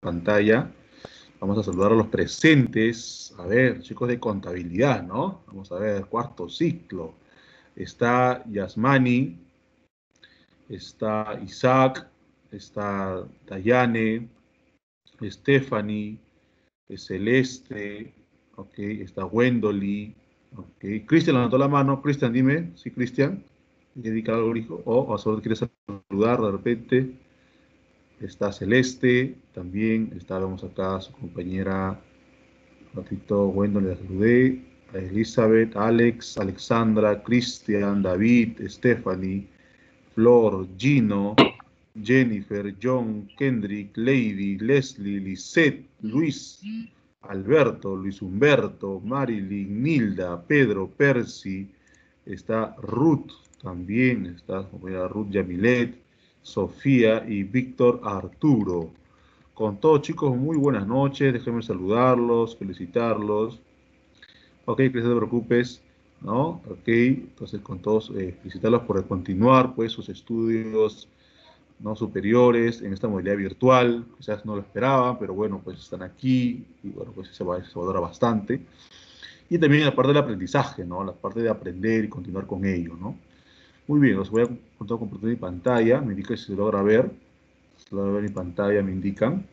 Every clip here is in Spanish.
pantalla. Vamos a saludar a los presentes. A ver, chicos de contabilidad, ¿no? Vamos a ver, cuarto ciclo. Está Yasmani, está Isaac, está Dayane, Stephanie, Celeste, ok, está Wendoli, ok. Cristian levantó la mano. Cristian, dime, ¿sí, Cristian? dedicar algo, hijo? O a solo quieres saludar de repente. Está Celeste, también está, vamos acá, su compañera, ratito, Wendoli, la saludé. Elizabeth, Alex, Alexandra, Cristian, David, Stephanie, Flor, Gino, Jennifer, John, Kendrick, Lady, Leslie, Lisette, Luis, Alberto, Luis Humberto, Marilyn, Nilda, Pedro, Percy, está Ruth, también está Ruth Yamilet, Sofía y Víctor Arturo. Con todos chicos, muy buenas noches, déjenme saludarlos, felicitarlos. Ok, que no te preocupes, ¿no? Ok, entonces con todos eh, felicitarlos por continuar pues sus estudios ¿no? superiores en esta modalidad virtual, quizás no lo esperaban, pero bueno, pues están aquí y bueno, pues se, va, se valora bastante. Y también la parte del aprendizaje, ¿no? La parte de aprender y continuar con ello, ¿no? Muy bien, os voy a contar mi pantalla, me indica si se logra ver. Se logra ver mi pantalla, me indican.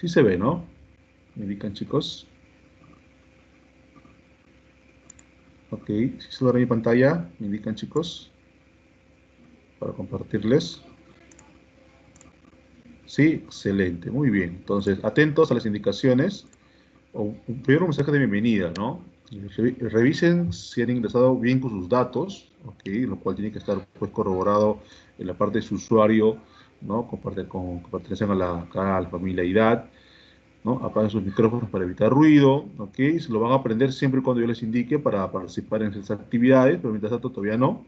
Sí se ve, ¿no? Me indican, chicos. Ok, si se logra mi pantalla, me indican, chicos, para compartirles. Sí, excelente, muy bien. Entonces, atentos a las indicaciones. O, primero un mensaje de bienvenida, ¿no? Revisen si han ingresado bien con sus datos, ¿ok? Lo cual tiene que estar pues corroborado en la parte de su usuario, ¿no? Comparte, con, pertenecen a la, a la familiaridad, ¿no? Apaguen sus micrófonos para evitar ruido, ¿ok? Se lo van a aprender siempre cuando yo les indique para participar en esas actividades, pero mientras tanto todavía no.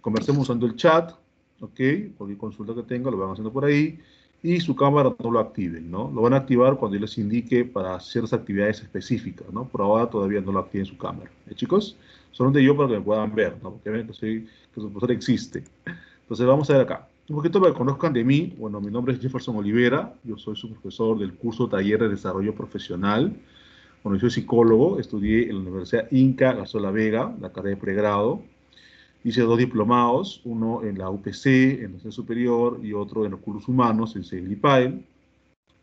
Conversemos usando el chat, ¿ok? Cualquier consulta que tenga lo van haciendo por ahí y su cámara no lo activen, ¿no? Lo van a activar cuando yo les indique para ciertas actividades específicas, ¿no? Por ahora todavía no lo activen su cámara. ¿Eh, chicos? Solamente yo para que me puedan ver, ¿no? Porque ven que, su profesor existe. Entonces vamos a ver acá. Un poquito para que conozcan de mí. Bueno, mi nombre es Jefferson Olivera. Yo soy su profesor del curso Taller de Desarrollo Profesional. Bueno, yo soy psicólogo. Estudié en la Universidad Inca La Vega, la carrera de pregrado. Hice dos diplomados, uno en la UPC, en la superior, y otro en recursos humanos, en CELIPAEL.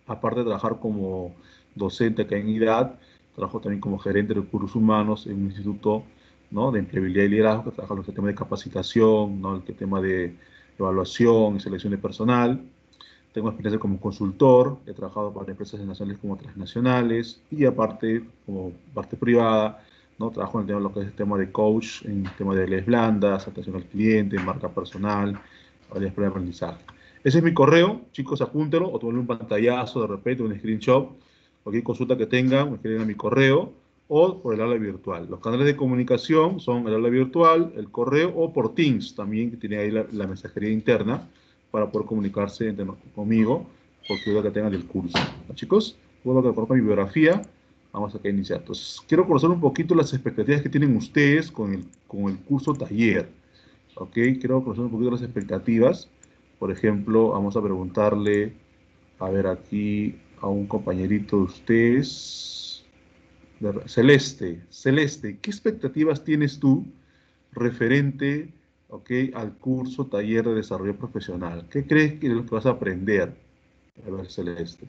Aparte de trabajar como docente acá en IDAD, trabajo también como gerente de recursos humanos en un instituto ¿no? de empleabilidad y liderazgo que trabaja en el tema de capacitación, ¿no? el tema de evaluación y selección de personal. Tengo experiencia como consultor, he trabajado para empresas nacionales como transnacionales y aparte como parte privada ¿no? Trabajo en el tema, lo que es el tema de coach, en el tema de leyes blandas, atención al cliente, marca personal, habilidades para aprendizaje. Ese es mi correo, chicos, apúntelo o tomen un pantallazo de repente, un screenshot, cualquier consulta que tengan, me escriben a mi correo o por el aula virtual. Los canales de comunicación son el aula virtual, el correo o por Teams también, que tiene ahí la, mensajería interna para poder comunicarse conmigo por duda que tengan del curso. Chicos, vuelvo a colocar mi biografía. Vamos a iniciar. Entonces, quiero conocer un poquito las expectativas que tienen ustedes con el, con el curso taller. ¿Ok? Quiero conocer un poquito las expectativas. Por ejemplo, vamos a preguntarle, a ver aquí, a un compañerito de ustedes. Celeste, Celeste, ¿qué expectativas tienes tú referente okay, al curso taller de desarrollo profesional? ¿Qué crees que es lo que vas a aprender? A ver, Celeste.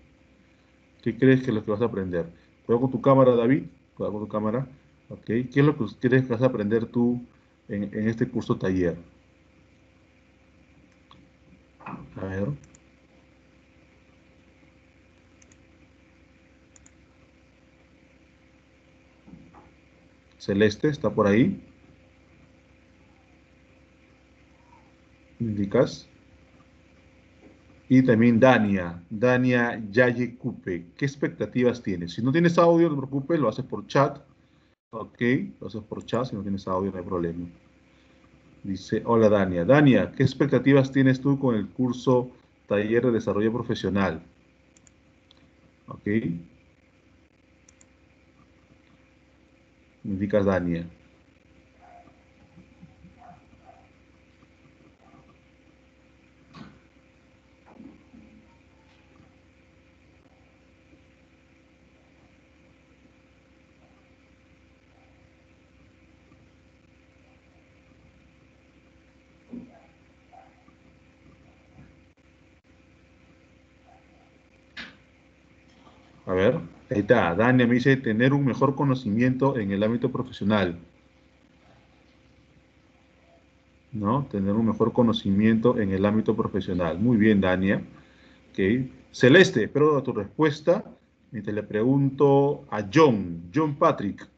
¿Qué crees que es lo que vas a aprender? Cuidado con tu cámara, David. Cuidado con tu cámara. ¿Ok? ¿Qué es lo que quieres vas a aprender tú en, en este curso taller? A ver. Celeste, ¿está por ahí? ¿Indicas? Y también Dania, Dania Yayecupe. ¿Qué expectativas tienes? Si no tienes audio, no te preocupes, lo haces por chat. Ok, lo haces por chat, si no tienes audio no hay problema. Dice, hola Dania. Dania, ¿qué expectativas tienes tú con el curso Taller de Desarrollo Profesional? Ok. Indicas Dania. A ver, ahí está. Dania me dice tener un mejor conocimiento en el ámbito profesional. ¿No? Tener un mejor conocimiento en el ámbito profesional. Muy bien, Dania. Okay. Celeste, espero tu respuesta. Mientras le pregunto a John, John Patrick,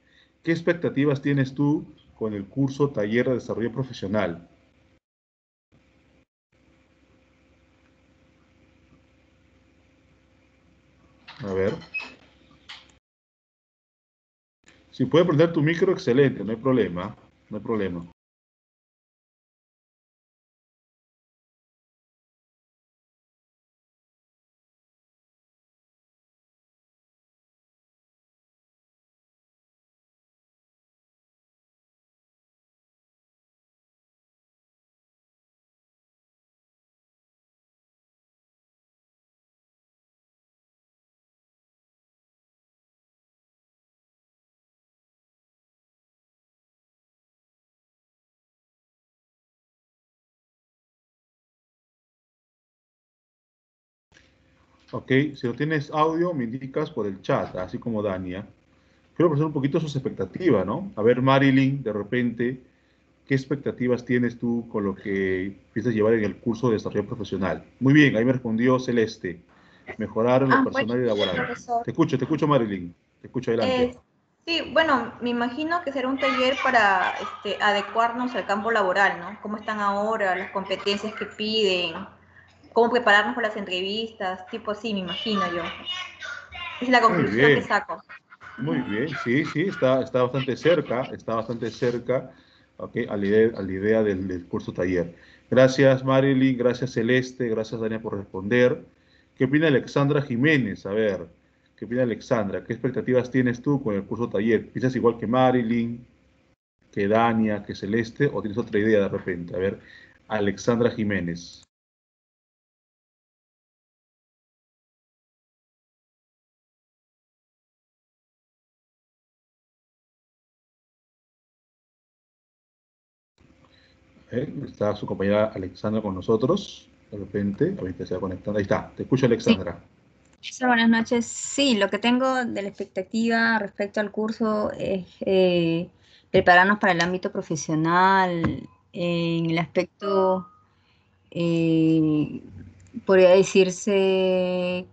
¿qué expectativas tienes tú con el curso Taller de Desarrollo Profesional? A ver. Si puede prender tu micro, excelente, no hay problema. No hay problema. Ok, si no tienes audio, me indicas por el chat, así como Dania. Quiero conocer un poquito sus expectativas, ¿no? A ver, Marilyn, de repente, ¿qué expectativas tienes tú con lo que piensas llevar en el curso de desarrollo profesional? Muy bien, ahí me respondió Celeste. Mejorar en lo ah, personal y laboral. Te escucho, te escucho, Marilyn. Te escucho adelante. Eh, sí, bueno, me imagino que será un taller para este, adecuarnos al campo laboral, ¿no? ¿Cómo están ahora, las competencias que piden? Cómo prepararnos para las entrevistas, tipo así, me imagino yo. Es la conclusión que saco. Muy bien, sí, sí, está, está bastante cerca, está bastante cerca okay, a, la idea, a la idea del, curso taller. Gracias Marilyn, gracias Celeste, gracias Dania por responder. ¿Qué opina Alexandra Jiménez? A ver, ¿qué opina Alexandra? ¿Qué expectativas tienes tú con el curso taller? ¿Piensas igual que Marilyn, que Dania, que Celeste o tienes otra idea de repente? A ver, Alexandra Jiménez. ¿Eh? Está su compañera Alexandra con nosotros. De repente, ahorita se va conectando. Ahí está. Te escucho, Alexandra. buenas noches. Sí, lo que tengo de la expectativa respecto al curso es eh, prepararnos para el ámbito profesional en el aspecto, eh, podría decirse,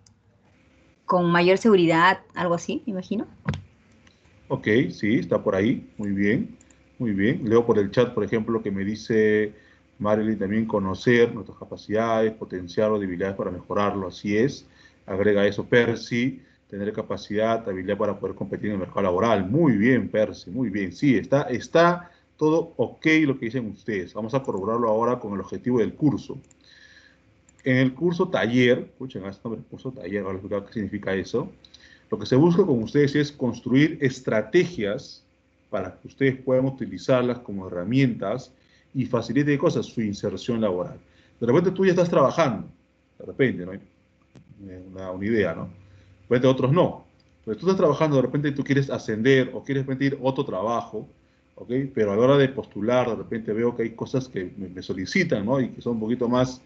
con mayor seguridad, algo así, me imagino. Ok, sí, está por ahí, muy bien. Muy bien. Leo por el chat, por ejemplo, que me dice Marilyn también conocer nuestras capacidades, potenciar o debilidades para mejorarlo. Así es. Agrega eso Percy, tener capacidad, habilidad para poder competir en el mercado laboral. Muy bien, Percy, muy bien. Sí, está, está todo ok lo que dicen ustedes. Vamos a corroborarlo ahora con el objetivo del curso. En el curso taller, escuchen, este nombre, curso taller, ahora les qué significa eso. Lo que se busca con ustedes es construir estrategias para que ustedes puedan utilizarlas como herramientas y facilite cosas su inserción laboral. De repente tú ya estás trabajando, de repente, ¿no? Una, una idea, ¿no? De repente otros no. Pero tú estás trabajando, de repente tú quieres ascender o quieres pedir otro trabajo, ¿ok? Pero a la hora de postular, de repente veo que hay cosas que me, solicitan, ¿no? Y que son un poquito más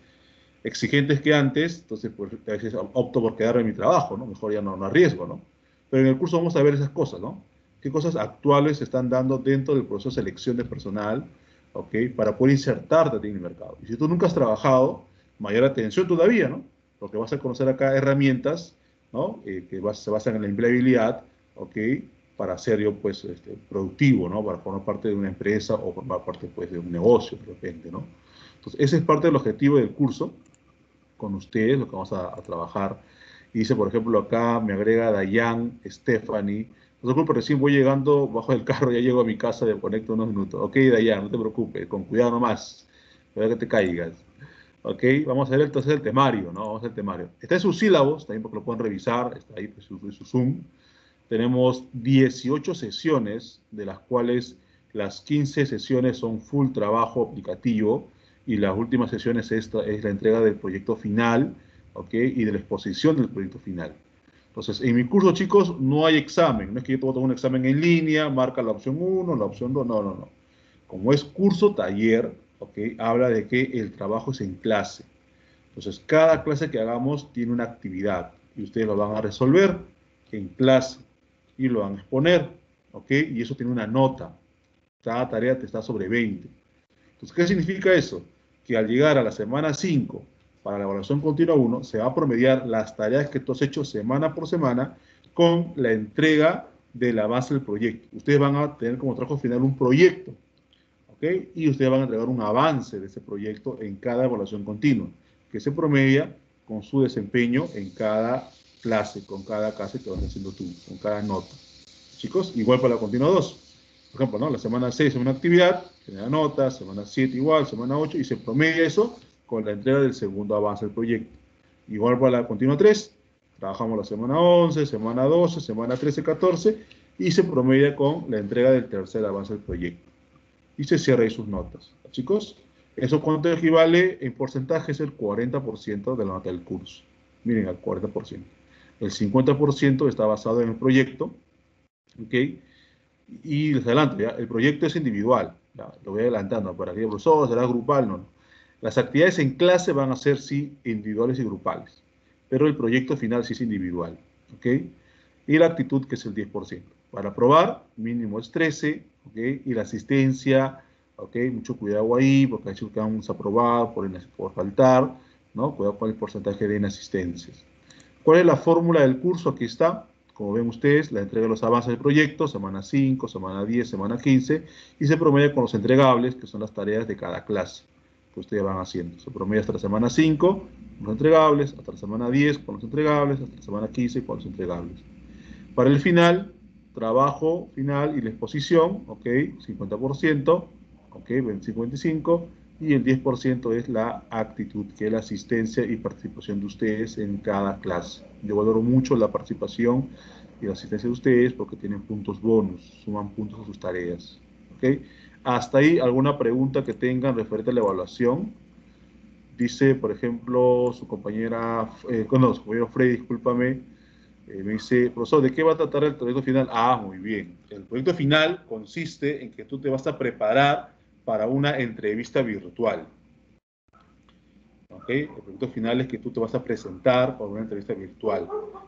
exigentes que antes, entonces pues, a veces opto por quedarme en mi trabajo, ¿no? Mejor ya no, no arriesgo, ¿no? Pero en el curso vamos a ver esas cosas, ¿no? Qué cosas actuales se están dando dentro del proceso de selección de personal, ¿ok? Para poder insertarte en el mercado. Y si tú nunca has trabajado, mayor atención todavía, ¿no? Porque vas a conocer acá herramientas, ¿no? Eh, que se basan en la empleabilidad, ¿ok? Para ser yo, pues, este, productivo, ¿no? Para formar parte de una empresa o formar parte, pues, de un negocio, de repente, ¿no? Entonces, ese es parte del objetivo del curso con ustedes, lo que vamos a, a trabajar. Y dice, por ejemplo, acá me agrega Dayan, Stephanie, no se recién voy llegando bajo el carro, ya llego a mi casa, de conecto unos minutos. Ok, Dayan, no te preocupes, con cuidado nomás, para que te caigas. Ok, vamos a ver entonces el temario, ¿no? Vamos a ver el temario. Está en sus sílabos, también porque lo pueden revisar, está ahí pues, su, su Zoom. Tenemos 18 sesiones, de las cuales las 15 sesiones son full trabajo aplicativo y las últimas sesiones esta es la entrega del proyecto final, ¿ok? Y de la exposición del proyecto final. Entonces, en mi curso, chicos, no hay examen. No es que yo tengo un examen en línea, marca la opción 1, la opción 2, no, no, no. Como es curso taller, ¿ok? Habla de que el trabajo es en clase. Entonces, cada clase que hagamos tiene una actividad y ustedes lo van a resolver, en clase y lo van a exponer, ¿ok? Y eso tiene una nota. Cada tarea te está sobre 20. Entonces, ¿qué significa eso? Que al llegar a la semana 5 para la evaluación continua 1, se va a promediar las tareas que tú has hecho semana por semana con la entrega de la base del proyecto. Ustedes van a tener como trabajo final un proyecto, ¿ok? Y ustedes van a entregar un avance de ese proyecto en cada evaluación continua, que se promedia con su desempeño en cada clase, con cada clase que vas haciendo tú, con cada nota. Chicos, igual para la continua 2. Por ejemplo, ¿no? la semana 6 es una actividad, genera nota, semana 7 igual, semana 8, y se promedia eso con la entrega del segundo avance del proyecto. Igual para la continua 3, trabajamos la semana 11, semana 12, semana 13, 14, y se promedia con la entrega del tercer avance del proyecto. Y se cierra ahí sus notas. Chicos, eso cuánto equivale en porcentaje es el 40% de la nota del curso. Miren, al 40%. El 50% está basado en el proyecto, ¿ok? Y les adelanto, ¿ya? el proyecto es individual, lo voy adelantando, para que el profesor será grupal, no. Las actividades en clase van a ser, sí, individuales y grupales, pero el proyecto final sí es individual, ¿ok? Y la actitud, que es el 10%. Para aprobar, mínimo es 13, ¿ok? Y la asistencia, ¿ok? Mucho cuidado ahí, porque hay que vamos a aprobar por, por faltar, ¿no? Cuidado con el porcentaje de inasistencias. ¿Cuál es la fórmula del curso? Aquí está. Como ven ustedes, la entrega de los avances del proyecto, semana 5, semana 10, semana 15, y se promedia con los entregables, que son las tareas de cada clase que ustedes van haciendo. Se promedia hasta la semana 5 con los entregables, hasta la semana 10 con los entregables, hasta la semana 15 con los entregables. Para el final, trabajo final y la exposición, ok, 50%, ok, 55, y el 10% es la actitud, que es la asistencia y participación de ustedes en cada clase. Yo valoro mucho la participación y la asistencia de ustedes porque tienen puntos bonus, suman puntos a sus tareas. ¿okay? Hasta ahí, ¿alguna pregunta que tengan referente a la evaluación? Dice, por ejemplo, su compañera, eh, no, su compañero Freddy, discúlpame, eh, me dice, profesor, ¿de qué va a tratar el proyecto final? Ah, muy bien. El proyecto final consiste en que tú te vas a preparar para una entrevista virtual. ¿Ok? El proyecto final es que tú te vas a presentar para una entrevista virtual,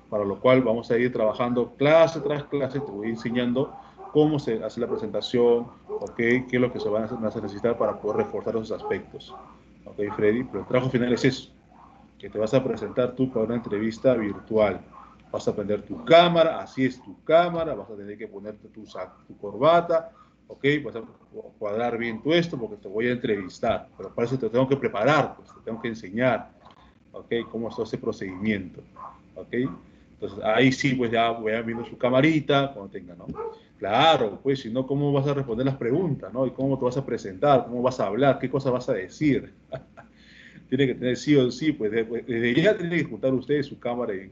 para lo cual vamos a ir trabajando clase tras clase, te voy enseñando cómo se hace la presentación, ¿ok? qué es lo que se van a necesitar para poder reforzar esos aspectos. ¿Ok, Freddy? Pero el trabajo final es eso, que te vas a presentar tú para una entrevista virtual. Vas a prender tu cámara, así es tu cámara, vas a tener que ponerte tu, tu corbata, ok, vas a cuadrar bien tú esto porque te voy a entrevistar, pero para eso te tengo que preparar, pues, te tengo que enseñar, ok, cómo es todo ese procedimiento, ok. Entonces ahí sí, pues ya voy a viendo su camarita cuando tenga, ¿no? Claro, pues si no, ¿cómo vas a responder las preguntas, ¿no? Y cómo te vas a presentar, cómo vas a hablar, qué cosas vas a decir. tiene que tener sí o sí, pues desde, ya tiene que juntar ustedes su cámara y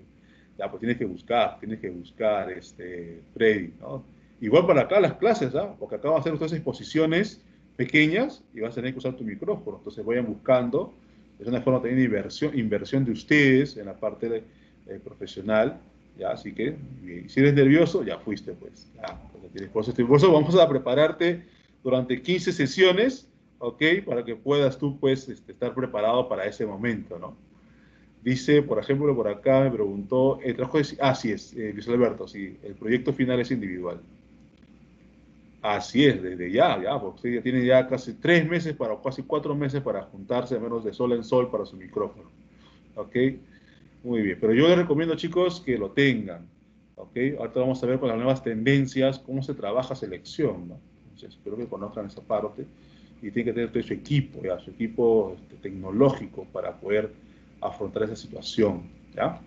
ya, pues tienes que buscar, tienes que buscar, este, Freddy, ¿no? Igual para acá las clases, ¿ah? porque acá van a hacer ustedes exposiciones pequeñas y vas a tener que usar tu micrófono. Entonces vayan buscando. Es una forma también de inversión, inversión de ustedes en la parte de, eh, profesional. ¿ya? Así que si eres nervioso, ya fuiste, pues. Ya, por, eso, por eso vamos a prepararte durante 15 sesiones, ¿ok? Para que puedas tú, pues, este, estar preparado para ese momento, ¿no? Dice, por ejemplo, por acá me preguntó, el trabajo es, es, eh, Luis Alberto, sí, el proyecto final es individual. Así es, desde ya, ya, porque ya tiene ya casi tres meses para, o casi cuatro meses para juntarse menos de sol en sol para su micrófono. ¿Ok? Muy bien, pero yo les recomiendo, chicos, que lo tengan. ¿Ok? Ahorita vamos a ver con las nuevas tendencias cómo se trabaja selección, espero que conozcan esa parte. Y tiene que tener todo su equipo, ya, su equipo este, tecnológico para poder afrontar esa situación, ¿ya?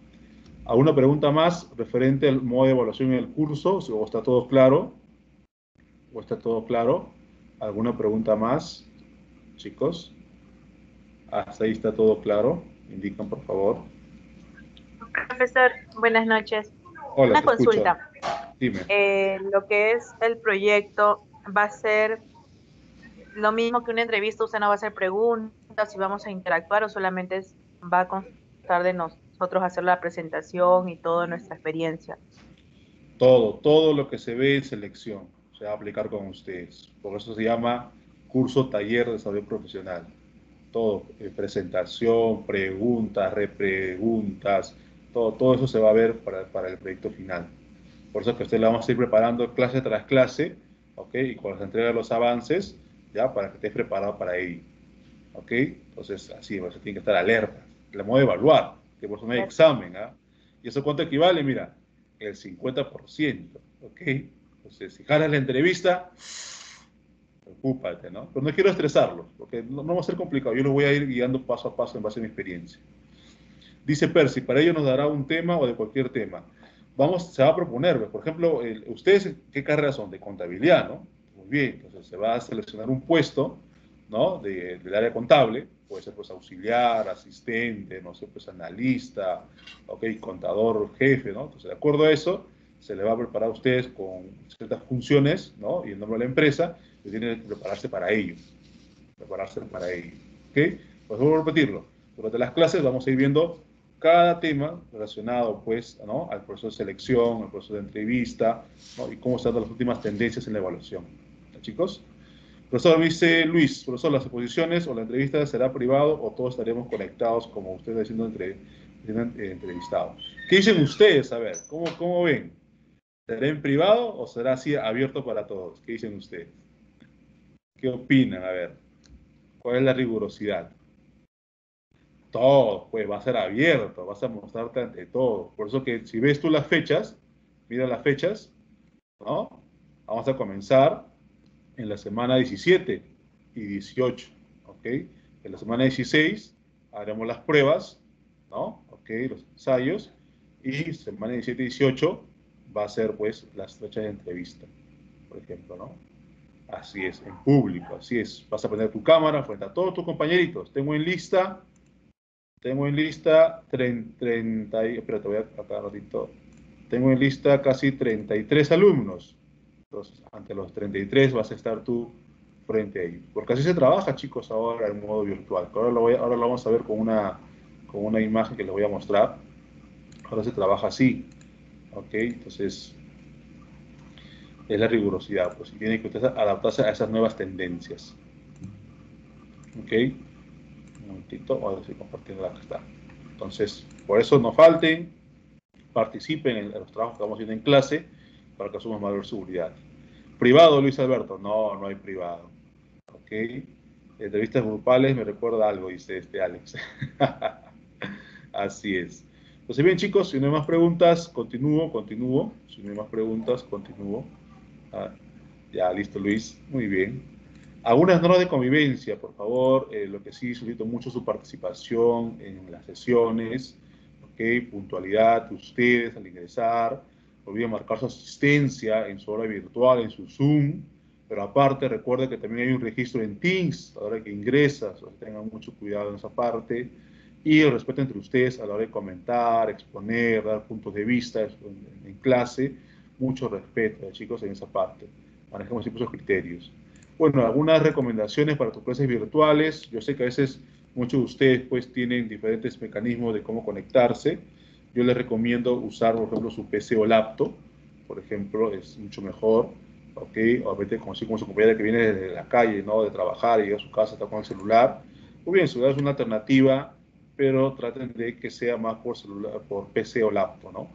¿Alguna pregunta más referente al modo de evaluación en el curso? ¿O está todo claro? ¿O está todo claro? ¿Alguna pregunta más, chicos? Hasta ahí está todo claro. Indican, por favor. Profesor, buenas noches. Hola, Una consulta. Dime. Eh, lo que es el proyecto va a ser lo mismo que una entrevista, usted no va a hacer preguntas, si vamos a interactuar o solamente va a constar de nosotros hacer la presentación y toda nuestra experiencia. Todo, todo lo que se ve en selección va a aplicar con ustedes. Por eso se llama curso taller de desarrollo profesional. Todo, eh, presentación, preguntas, repreguntas, Todo, todo eso se va a ver para, para el proyecto final. Por eso que usted la vamos a ir preparando clase tras clase, ¿ok? Y cuando se entrega los avances, ya, para que esté preparado para ello. ¿Ok? Entonces, así, se tiene que estar alerta. Le modo de evaluar, que por eso no hay examen, ¿ah? ¿Y eso cuánto equivale? Mira, el 50%, ¿ok? Entonces, si jalas la entrevista, preocúpate, ¿no? Pero no quiero estresarlos, porque no, va a ser complicado. Yo los voy a ir guiando paso a paso en base a mi experiencia. Dice Percy, para ello nos dará un tema o de cualquier tema. Vamos, se va a proponer, por ejemplo, ustedes, ¿qué carreras son? De contabilidad, ¿no? Muy bien, entonces se va a seleccionar un puesto, ¿no? De, del área contable, puede ser pues auxiliar, asistente, no sé, pues analista, ok, contador jefe, ¿no? Entonces, de acuerdo a eso, se le va a preparar a ustedes con ciertas funciones, ¿no? Y el nombre de la empresa, y tienen que prepararse para ello. Prepararse para ello. ¿Ok? Pues vuelvo a repetirlo. Durante las clases vamos a ir viendo cada tema relacionado, pues. Al proceso de selección, al proceso de entrevista. Y cómo están las últimas tendencias en la evaluación. ¿No, chicos? Profesor, dice Luis, profesor, las exposiciones o la entrevista será privado o todos estaremos conectados como ustedes diciendo entre, entrevistados. ¿Qué dicen ustedes? A ver, ¿cómo, cómo ven? ¿Será en privado o será así abierto para todos? ¿Qué dicen ustedes? ¿Qué opinan? A ver, ¿cuál es la rigurosidad? Todo, pues va a ser abierto, vas a mostrarte ante todo. Por eso que si ves tú las fechas, mira las fechas, ¿no? Vamos a comenzar en la semana 17 y 18, ¿ok? En la semana 16 haremos las pruebas, ¿no? ¿Ok? Los ensayos. Y semana 17 y 18 va a ser pues las fechas de entrevista, por ejemplo, ¿no? Así es, en público, así es. Vas a poner tu cámara frente a todos tus compañeritos. Tengo en lista, tengo en lista 30, espérate, voy a acá un ratito. Tengo en lista casi 33 alumnos. Entonces, ante los 33 vas a estar tú frente a ellos. Porque así se trabaja, chicos, ahora en modo virtual. Ahora lo, voy, ahora lo vamos a ver con una, con una imagen que les voy a mostrar. Ahora se trabaja así. ¿ok? Entonces, es la rigurosidad, pues, tiene que usted adaptarse a esas nuevas tendencias. ¿Ok? Un momentito, voy a decir compartiendo la que está. Entonces, por eso no falten, participen en los trabajos que estamos haciendo en clase para que asumamos mayor seguridad. Privado, Luis Alberto, no, no hay privado. ¿Ok? Entrevistas grupales me recuerda algo, dice este Alex. Así es. Entonces, bien, chicos, si no hay más preguntas, continúo, continúo. Si no hay más preguntas, continúo. Ah, ya, listo, Luis. Muy bien. Algunas normas de convivencia, por favor. Eh, lo que sí solicito mucho su participación en las sesiones. ¿ok? Puntualidad de ustedes al ingresar. No olviden marcar su asistencia en su hora virtual, en su Zoom. Pero aparte, recuerde que también hay un registro en Teams, a la hora que ingresas. tengan mucho cuidado en esa parte y el respeto entre ustedes a la hora de comentar, exponer, dar puntos de vista en, clase, mucho respeto, chicos, en esa parte. Manejemos siempre esos criterios. Bueno, algunas recomendaciones para tus clases virtuales. Yo sé que a veces muchos de ustedes pues tienen diferentes mecanismos de cómo conectarse. Yo les recomiendo usar, por ejemplo, su PC o laptop. Por ejemplo, es mucho mejor. ¿ok? Obviamente, como, como su compañera que viene desde la calle, ¿no? De trabajar y llega a su casa, está con el celular. Muy bien, el celular es una alternativa pero traten de que sea más por celular, por PC o laptop, ¿no?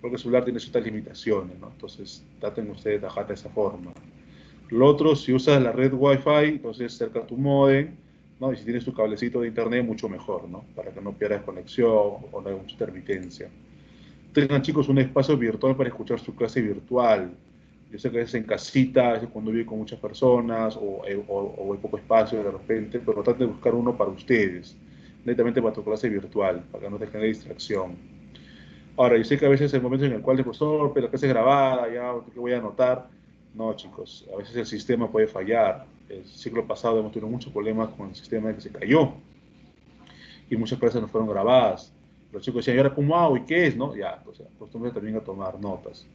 Porque el celular tiene ciertas limitaciones, ¿no? Entonces traten ustedes de trabajar de esa forma. Lo otro, si usas la red Wi-Fi, entonces cerca tu modem, ¿no? Y si tienes tu cablecito de internet, mucho mejor, ¿no? Para que no pierdas conexión o no haya mucha intermitencia. Tengan, chicos, un espacio virtual para escuchar su clase virtual. Yo sé que a veces en casita, a cuando vive con muchas personas o, o, hay poco espacio de repente, pero traten de buscar uno para ustedes netamente para tu clase virtual, para que no te genere distracción. Ahora, yo sé que a veces el momento en el cual el profesor, pero la clase es grabada, ya, ¿qué voy a anotar? No, chicos, a veces el sistema puede fallar. El ciclo pasado hemos tenido muchos problemas con el sistema que se cayó y muchas clases no fueron grabadas. Los chicos decían, ¿y ahora cómo hago? ¿Y qué es? ¿No? Ya, pues acostumbre también a tomar notas.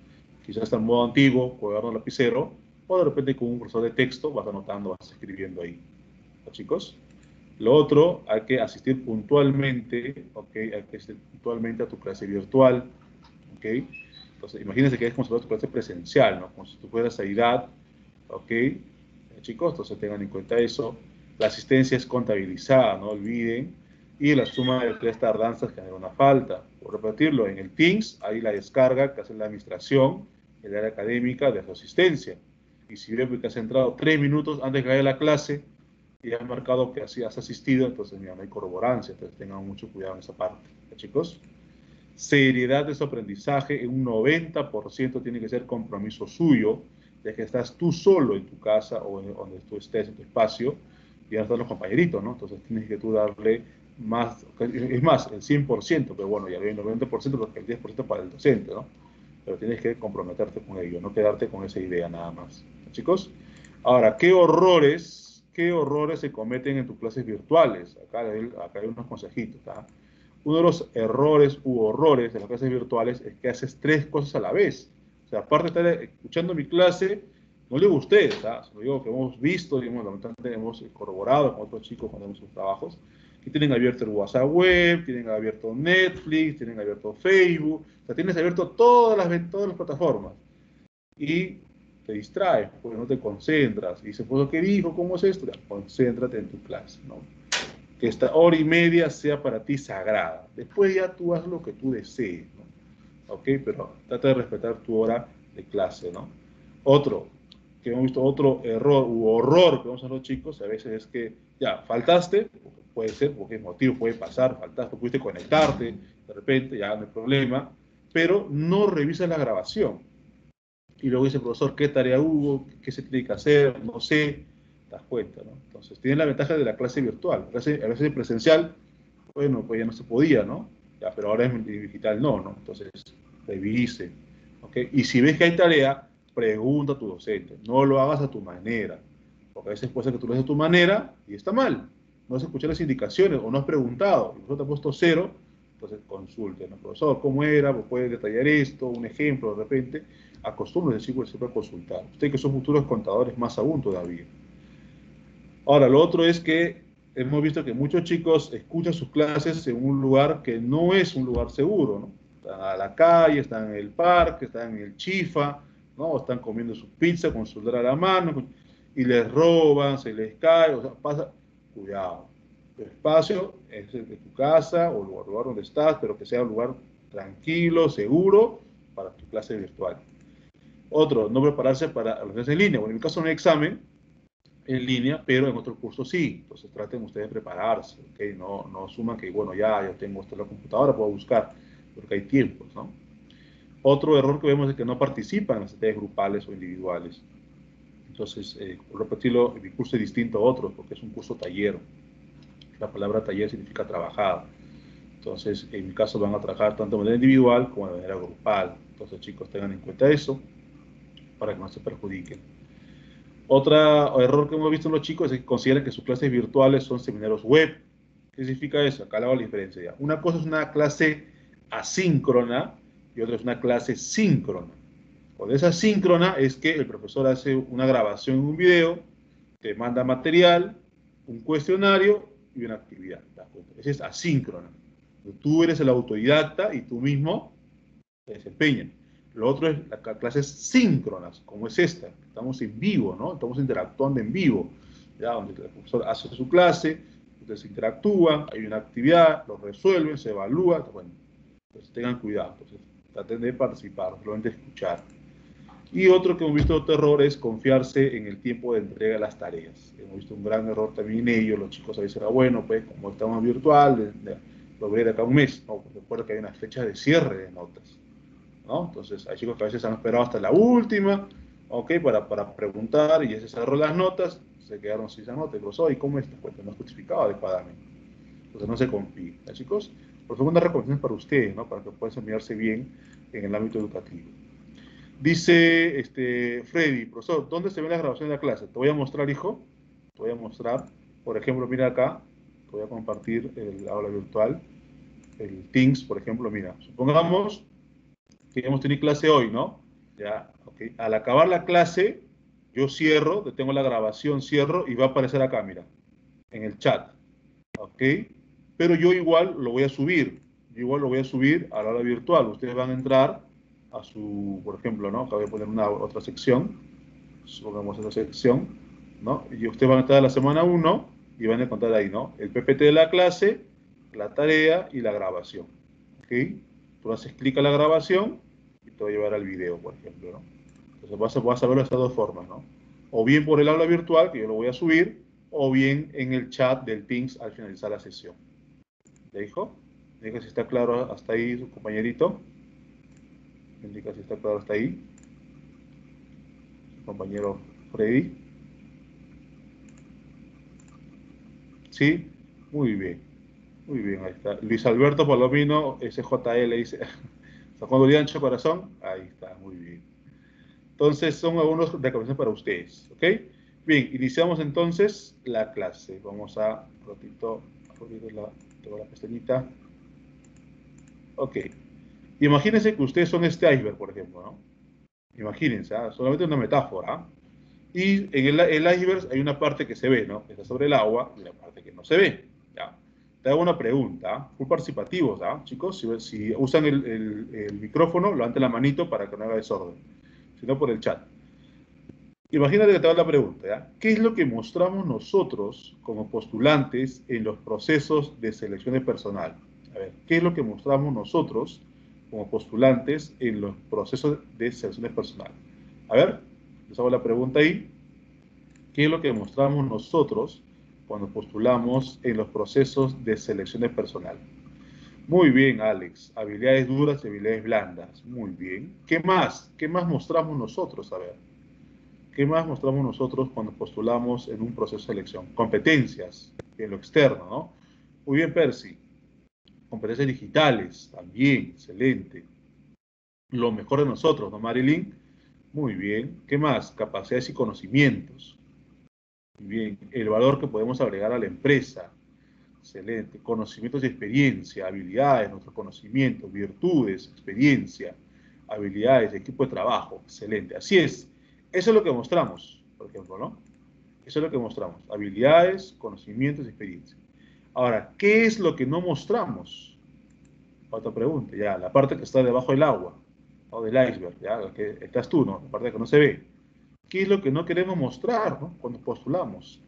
Quizás está en modo antiguo, un lapicero, o de repente con un profesor de texto vas anotando, vas escribiendo ahí. ¿Los chicos? Lo otro, hay que asistir puntualmente, ¿ok? Hay que asistir puntualmente a tu clase virtual, ¿ok? Entonces, imagínense que es como si fuera presencial, ¿no? Como si tú fueras a edad, ¿ok? Eh, chicos, entonces tengan en cuenta eso. La asistencia es contabilizada, no olviden. y la suma de tres tardanzas genera una falta. Por repetirlo, en el Teams hay la descarga que hace la administración, el área académica de su asistencia. Y si ve que has entrado tres minutos antes de que la clase y has marcado que así has asistido, entonces no hay corroborancia, entonces tengan mucho cuidado en esa parte. chicos? Seriedad de su aprendizaje, en un 90% tiene que ser compromiso suyo, ya que estás tú solo en tu casa o donde tú estés en tu espacio, y ya están los compañeritos, ¿no? Entonces tienes que tú darle más, es más, el 100%, pero bueno, ya el 90% porque el 10% para el docente, ¿no? Pero tienes que comprometerte con ello, no quedarte con esa idea nada más. Chicos, ahora, ¿qué horrores, qué horrores se cometen en tus clases virtuales? Acá, acá hay unos consejitos, ¿tá? Uno de los errores u horrores de las clases virtuales es que haces tres cosas a la vez. O sea, aparte de estar escuchando mi clase, no le digo a ustedes, ¿ah? lo digo que hemos visto, digamos, hemos corroborado con otros chicos cuando hemos sus trabajos, que tienen abierto el WhatsApp web, tienen abierto Netflix, tienen abierto Facebook, o sea, tienes abierto todas las, todas las plataformas. Y te distraes, porque no te concentras. Y dices, pues, ¿qué dijo? ¿Cómo es esto? concéntrate en tu clase, ¿no? Que esta hora y media sea para ti sagrada. Después ya tú haz lo que tú desees, ¿no? ¿Ok? Pero trata de respetar tu hora de clase, ¿no? Otro, que hemos visto otro error u horror que vamos a los chicos, a veces es que ya faltaste, puede ser, porque motivo puede pasar, faltaste, pudiste conectarte, de repente ya no hay problema, pero no revisas la grabación. Y luego dice el profesor, ¿qué tarea hubo? ¿Qué se tiene que hacer? No sé, te das cuenta, ¿no? Entonces, tiene la ventaja de la clase virtual. La clase, la clase presencial, bueno, pues ya no se podía, ¿no? Ya, pero ahora en digital no, ¿no? Entonces, revise, ¿ok? Y si ves que hay tarea, pregunta a tu docente, no lo hagas a tu manera, porque a veces puede ser que tú lo hagas a tu manera y está mal no has escuchado las indicaciones o no has preguntado, profesor te ha puesto cero, entonces consulte, ¿no? Profesor, ¿cómo era? ¿Puede detallar esto? Un ejemplo, de repente, acostúmbrese siempre a consultar. Usted que son futuros contadores, más aún todavía. Ahora, lo otro es que hemos visto que muchos chicos escuchan sus clases en un lugar que no es un lugar seguro, ¿no? Están a la calle, están en el parque, están en el chifa, ¿no? Están comiendo su pizza con su a la mano y les roban, se les cae, o sea, pasa cuidado. Tu espacio es el de tu casa o el lugar donde estás, pero que sea un lugar tranquilo, seguro para tu clase virtual. Otro, no prepararse para las clases en línea. Bueno, en mi caso hay examen en línea, pero en otros cursos sí. Entonces traten ustedes de prepararse, ¿ok? No, no asuman que, bueno, ya, ya tengo esto la computadora, puedo buscar, porque hay tiempos, ¿no? Otro error que vemos es que no participan en las actividades grupales o individuales. Entonces, eh, por repetirlo, mi curso es distinto a otros porque es un curso taller. La palabra taller significa trabajar. Entonces, en mi caso van a trabajar tanto de manera individual como de manera grupal. Entonces, chicos, tengan en cuenta eso para que no se perjudiquen. Otro error que hemos visto en los chicos es que consideran que sus clases virtuales son seminarios web. ¿Qué significa eso? Acá la diferencia. Una cosa es una clase asíncrona y otra es una clase síncrona. Cuando esa síncrona es que el profesor hace una grabación en un video, te manda material, un cuestionario y una actividad. Esa es asíncrona. Tú eres el autodidacta y tú mismo te desempeñas. Lo otro es las clases síncronas, como es esta. Estamos en vivo, ¿no? Estamos interactuando en vivo, ¿ya? donde el profesor hace su clase, ustedes interactúan, hay una actividad, lo resuelven, se evalúa. Bueno, pues tengan cuidado. Entonces, traten de participar, solamente escuchar. Y otro que hemos visto otro error es confiarse en el tiempo de entrega de las tareas. Hemos visto un gran error también en ello. Los chicos a veces era bueno, pues como estamos virtual, lo veré de acá un mes. No, pues recuerda que hay una fecha de cierre de notas. Entonces hay chicos que a veces han esperado hasta la última, ¿ok? Para, para preguntar y ya se cerró las notas, se quedaron sin esa nota. Y profesor, ¿y cómo está? Pues no es justificado adecuadamente. Entonces no se confíe. chicos? Por favor, una recomendación para ustedes, ¿no? Para que puedan enseñarse bien en el ámbito educativo. Dice este, Freddy, profesor, ¿dónde se ve la grabación de la clase? Te voy a mostrar, hijo. Te voy a mostrar. Por ejemplo, mira acá. Te voy a compartir el aula virtual. El Teams, por ejemplo, mira. Supongamos que hemos tenido clase hoy, ¿no? Ya. Al acabar la clase, yo cierro, detengo la grabación, cierro y va a aparecer acá, mira, en el chat. ¿Ok? Pero yo igual lo voy a subir. Yo igual lo voy a subir a la aula virtual. Ustedes van a entrar a su, por ejemplo, ¿no? Acá voy a poner una otra sección, supongamos esa sección, ¿no? Y ustedes van a estar a la semana 1 y van a encontrar ahí, ¿no? El PPT de la clase, la tarea y la grabación. ¿Ok? Tú haces clic a la grabación te va a llevar al video, por ejemplo, ¿no? Entonces vas a, vas a verlo de estas dos formas, ¿no? O bien por el aula virtual, que yo lo voy a subir, o bien en el chat del Teams al finalizar la sesión. ¿Le dijo? Indica si está claro hasta ahí su compañerito. Indica si está claro hasta ahí. Su compañero Freddy. ¿Sí? Muy bien. Muy bien, ahí está. Luis Alberto Palomino, SJL, dice. Sacando el ancho corazón. Ahí está, muy bien. Entonces, son algunos recomendaciones para ustedes. ¿Ok? Bien, iniciamos entonces la clase. Vamos a, un ratito, abrir la, tengo la pestañita. Ok. Imagínense que ustedes son este iceberg, por ejemplo, ¿no? Imagínense, ¿ah? solamente una metáfora. Y en el, el, iceberg hay una parte que se ve, ¿no? Está sobre el agua y una parte que no se ve. Te hago una pregunta, muy participativos, ¿ah? Chicos, si, usan el, el, el, micrófono, levanten la manito para que no haga desorden, sino por el chat. Imagínate que te hago la pregunta, ¿ya? ¿Qué es lo que mostramos nosotros como postulantes en los procesos de selección personal? A ver, ¿qué es lo que mostramos nosotros como postulantes en los procesos de selección personal? A ver, les hago la pregunta ahí. ¿Qué es lo que mostramos nosotros cuando postulamos en los procesos de selección de personal? Muy bien, Alex. Habilidades duras y habilidades blandas. Muy bien. ¿Qué más? ¿Qué más mostramos nosotros? A ver. ¿Qué más mostramos nosotros cuando postulamos en un proceso de selección? Competencias en lo externo, ¿no? Muy bien, Percy. Competencias digitales, también, excelente. Lo mejor de nosotros, ¿no, Marilyn? Muy bien. ¿Qué más? Capacidades y conocimientos. Bien. El valor que podemos agregar a la empresa. Excelente. Conocimientos y experiencia, habilidades, nuestros conocimientos, virtudes, experiencia, habilidades, equipo de trabajo. Excelente. Así es. Eso es lo que mostramos, por ejemplo, ¿no? Eso es lo que mostramos. Habilidades, conocimientos y experiencia. Ahora, ¿qué es lo que no mostramos? Otra pregunta, ya, la parte que está debajo del agua, o del iceberg, ya, la que estás tú, ¿no? La parte que no se ve. ¿Qué es lo que no queremos mostrar, ¿no? Cuando postulamos.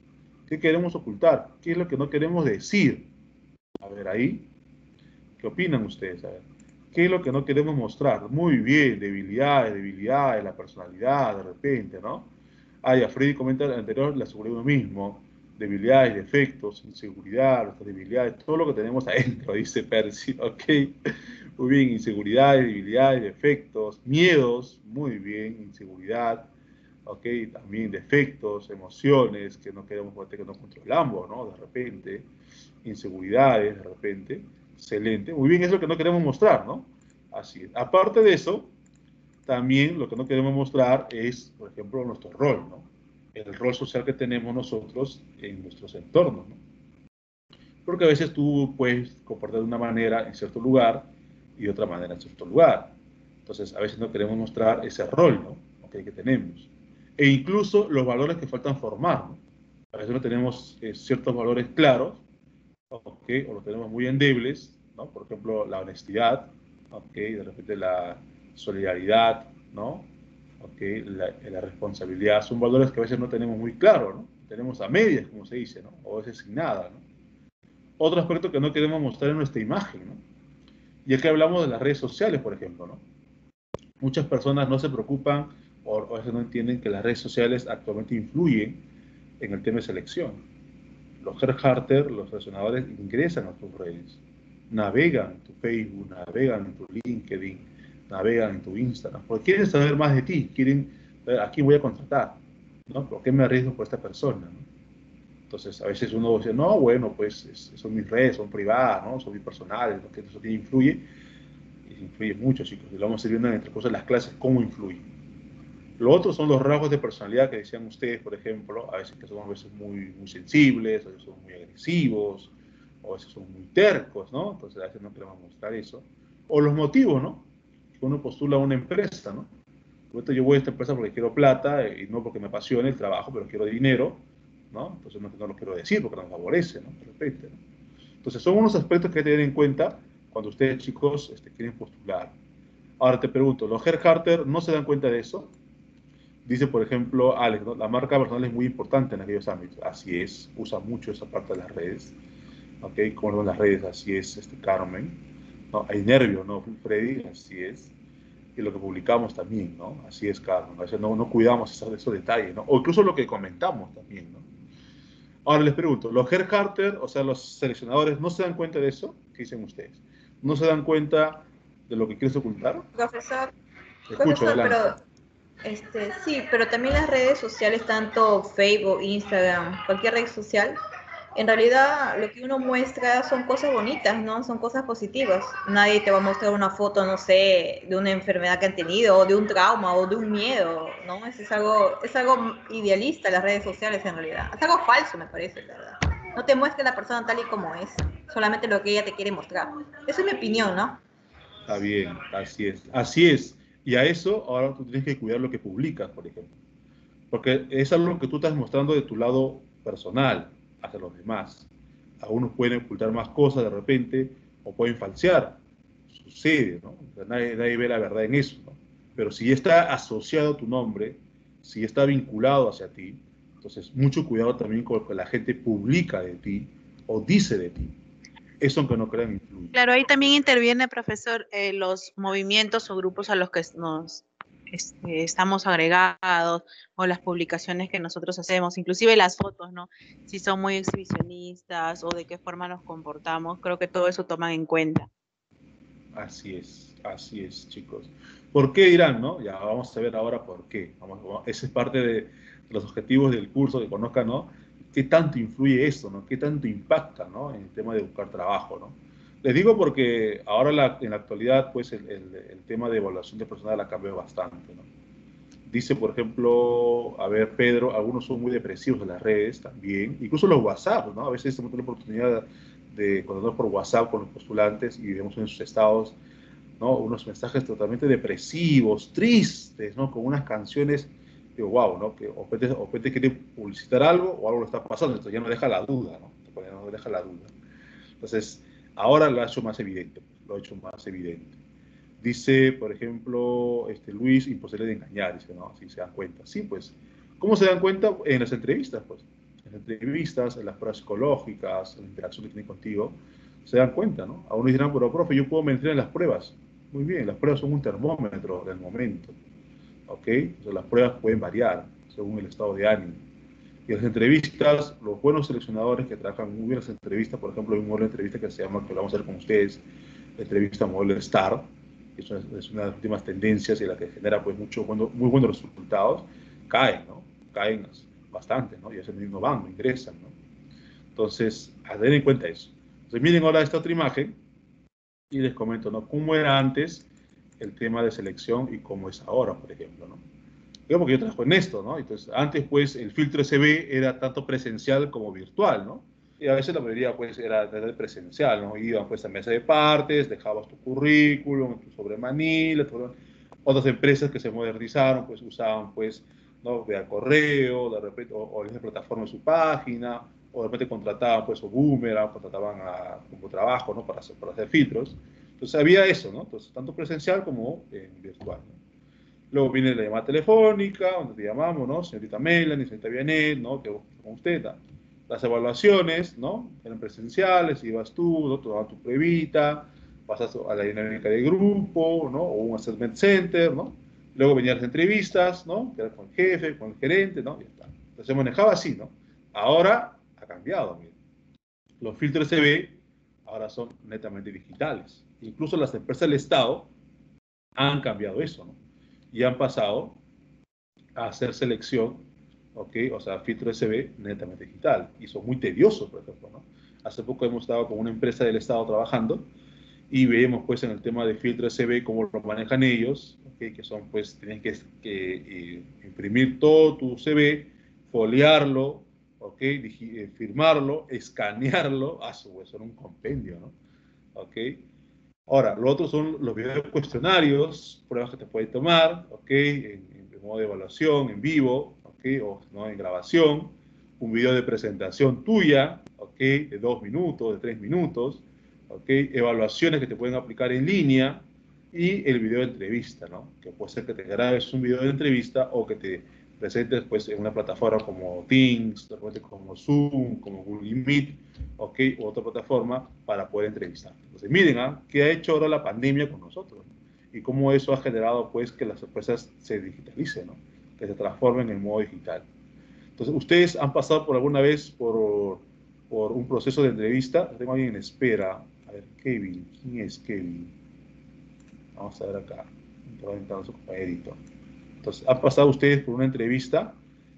¿Qué queremos ocultar? ¿Qué es lo que no queremos decir? A ver, ahí. ¿Qué opinan ustedes? A. ¿Qué es lo que no queremos mostrar? Muy bien, debilidades, debilidades, la personalidad, de repente, ¿no? Ah, ya Freddy comenta anterior, la seguridad de uno mismo, debilidades, defectos, inseguridad, nuestras debilidades, todo lo que tenemos adentro, dice Percy, ok. Muy bien, inseguridades, debilidades, defectos, miedos, muy bien, inseguridad, ok, también defectos, emociones que no queremos, que no controlamos, ¿no? De repente, inseguridades, de repente. Excelente. Muy bien, es lo que no queremos mostrar, ¿no? Así. Aparte de eso, también lo que no queremos mostrar es, por ejemplo, nuestro rol, ¿no? El rol social que tenemos nosotros en nuestros entornos, ¿no? Porque a veces tú puedes comportar de una manera en cierto lugar y de otra manera en cierto lugar. Entonces, a veces no queremos mostrar ese rol, ¿no? Okay, que tenemos. E incluso los valores que faltan formar. A veces no tenemos eh, ciertos valores claros okay, o lo tenemos muy endebles, ¿no? Por ejemplo, la honestidad, okay, de repente la solidaridad, ¿no? Okay, la, la, responsabilidad, son valores que a veces no tenemos muy claros, ¿no? Tenemos a medias, como se dice, ¿no? O a veces sin nada, ¿no? Otro aspecto que no queremos mostrar en nuestra imagen, ¿no? Y es que hablamos de las redes sociales, por ejemplo, ¿no? Muchas personas no se preocupan o a veces no entienden que las redes sociales actualmente influyen en el tema de selección los headhunters, los seleccionadores ingresan a tus redes, navegan tu Facebook, navegan en tu LinkedIn, navegan en tu Instagram, porque quieren saber más de ti, quieren a quién voy a contratar, ¿no? ¿Por qué me arriesgo por esta persona? Entonces, a veces uno dice, no, bueno, pues son mis redes, son privadas, ¿no? Son mis personales, ¿no? que eso influye, y influye mucho, chicos. Y lo vamos a ir viendo entre cosas las clases, cómo influye. Lo otro son los rasgos de personalidad que decían ustedes, por ejemplo, a veces que somos a veces muy, muy sensibles, a veces somos muy agresivos, o a veces somos muy tercos, ¿no? Entonces a veces no queremos mostrar eso. O los motivos, ¿no? Que uno postula a una empresa, ¿no? Yo voy a esta empresa porque quiero plata y no porque me apasione el trabajo, pero quiero dinero, ¿no? Entonces no, no lo quiero decir porque no me favorece, ¿no? De repente, ¿no? Entonces son unos aspectos que hay que tener en cuenta cuando ustedes, chicos, este, quieren postular. Ahora te pregunto, ¿los Herharter no se dan cuenta de eso? Dice, por ejemplo, Alex, la marca personal es muy importante en aquellos ámbitos. Así es, usa mucho esa parte de las redes. ¿ok? Como las redes, así es, este Carmen. ¿no? Hay nervio, ¿no? Freddy, así es. Y lo que publicamos también, ¿no? Así es, Carmen. A veces no, no cuidamos esos, esos detalles, ¿no? O incluso lo que comentamos también, ¿no? Ahora les pregunto, ¿los Herharter, o sea, los seleccionadores, no se dan cuenta de eso? ¿Qué dicen ustedes? ¿No se dan cuenta de lo que quieres ocultar? Profesor, profesor pero este, sí, pero también las redes sociales, tanto Facebook, Instagram, cualquier red social, en realidad lo que uno muestra son cosas bonitas, ¿no? Son cosas positivas. Nadie te va a mostrar una foto, no sé, de una enfermedad que han tenido, o de un trauma, o de un miedo, ¿no? Es, es algo, es algo idealista las redes sociales en realidad. Es algo falso, me parece, la verdad. No te muestra la persona tal y como es, solamente lo que ella te quiere mostrar. Esa es mi opinión, ¿no? Está bien, así es. Así es. Y a eso ahora tú tienes que cuidar lo que publicas, por ejemplo. Porque es algo que tú estás mostrando de tu lado personal hacia los demás. Algunos pueden ocultar más cosas de repente o pueden falsear. Sucede, ¿no? nadie, nadie, ve la verdad en eso, ¿no? Pero si está asociado tu nombre, si está vinculado hacia ti, entonces mucho cuidado también con lo que la gente publica de ti o dice de ti. Eso aunque no crean influye. Claro, ahí también interviene, profesor, eh, los movimientos o grupos a los que nos este, estamos agregados o las publicaciones que nosotros hacemos, inclusive las fotos, ¿no? Si son muy exhibicionistas o de qué forma nos comportamos, creo que todo eso toman en cuenta. Así es, así es, chicos. ¿Por qué dirán, no? Ya vamos a ver ahora por qué. Vamos, ese es parte de los objetivos del curso, que conozcan, ¿no? ¿Qué tanto influye esto, no? ¿Qué tanto impacta, ¿no? En el tema de buscar trabajo, ¿no? Les digo porque ahora en la actualidad, pues el, el, tema de evaluación de personal ha cambiado bastante. ¿no? Dice, por ejemplo, a ver, Pedro, algunos son muy depresivos en las redes también, incluso los WhatsApp, ¿no? A veces tenemos la oportunidad de contarnos por WhatsApp con los postulantes y vemos en sus estados, ¿no? Unos mensajes totalmente depresivos, tristes, ¿no? Con unas canciones, digo, wow, ¿no? Que o Pete, quiere publicitar algo o algo le está pasando, esto ya no deja la duda, ¿no? No deja la duda. Entonces, Ahora lo ha hecho más evidente, lo ha hecho más evidente. Dice, por ejemplo, este Luis, imposible de engañar, dice, ¿no? Si se dan cuenta. Sí, pues, ¿cómo se dan cuenta? En las entrevistas, pues. En las entrevistas, en las pruebas psicológicas, en la interacción que tiene contigo, se dan cuenta, ¿no? A uno dirán, pero profe, yo puedo mentir en las pruebas. Muy bien, las pruebas son un termómetro del momento. ¿Ok? las pruebas pueden variar según el estado de ánimo. Y las entrevistas, los buenos seleccionadores que trabajan muy bien las entrevistas, por ejemplo, hay un modelo de entrevista que se llama, que lo vamos a hacer con ustedes, la entrevista modelo STAR, que es una, es de las últimas tendencias y la que genera pues mucho, muy buenos resultados, caen, ¿no? Caen bastante, ¿no? Y hacen innovando, ingresan, ¿no? Entonces, a tener en cuenta eso. Miren ahora esta otra imagen y les comento, ¿no? Cómo era antes el tema de selección y cómo es ahora, por ejemplo, ¿no? Digamos que yo trabajo en esto, ¿no? Entonces, antes, pues, el filtro SB era tanto presencial como virtual, ¿no? Y a veces la mayoría, pues, era presencial, ¿no? Iban, pues, a mesa de partes, dejabas tu currículum, tu sobre Manila, otras empresas que se modernizaron, pues, usaban, pues, ¿no? Vía correo, de repente, o, o en plataforma en su página, o de repente contrataban, pues, o Boomerang, contrataban a, como trabajo, ¿no? Para para hacer filtros. Entonces, había eso, ¿no? Entonces, tanto presencial como virtual, ¿no? Luego viene la llamada telefónica, donde te llamamos, ¿no? Señorita Melanie, señorita Vianet, ¿no? Que con usted. Las evaluaciones, ¿no? Eran presenciales, ibas tú, ¿no? Tomabas tu pruebita, pasas a la dinámica de grupo, ¿no? O un assessment center, ¿no? Luego venían las entrevistas, ¿no? Que era con el jefe, con el gerente, ¿no? Ya está. Entonces se manejaba así, ¿no? Ahora ha cambiado, miren. Los filtros CB ahora son netamente digitales. Incluso las empresas del Estado han cambiado eso, ¿no? y han pasado a hacer selección, ¿ok? O sea, filtro SB netamente digital. Y son muy tediosos, por ejemplo, ¿no? Hace poco hemos estado con una empresa del Estado trabajando y vemos, pues, en el tema de filtro SB cómo lo manejan ellos, ¿ok? Que son, pues, tienen que, eh, imprimir todo tu CV, foliarlo, ¿ok? Eh, firmarlo, escanearlo, a su vez, son un compendio, ¿no? ¿Ok? Ahora, lo otro son los videos cuestionarios, pruebas que te puedes tomar, ¿ok? En, modo de evaluación, en vivo, ¿ok? O ¿no? en grabación, un video de presentación tuya, ¿ok? De dos minutos, de tres minutos, ¿ok? Evaluaciones que te pueden aplicar en línea y el video de entrevista, ¿no? Que puede ser que te grabes un video de entrevista o que te presentes pues, en una plataforma como Teams, como Zoom, como Google Meet, ¿ok? U otra plataforma para poder entrevistar. Entonces, miren, ¿ah? ¿qué ha hecho ahora la pandemia con nosotros? Y cómo eso ha generado pues que las empresas se digitalicen, ¿no? Que se transformen en modo digital. Entonces, ¿ustedes han pasado por alguna vez por, por un proceso de entrevista? Tengo alguien en espera. A ver, Kevin. ¿Quién es Kevin? Vamos a ver acá. Entrando su compañerito. Entonces, ¿han pasado ustedes por una entrevista?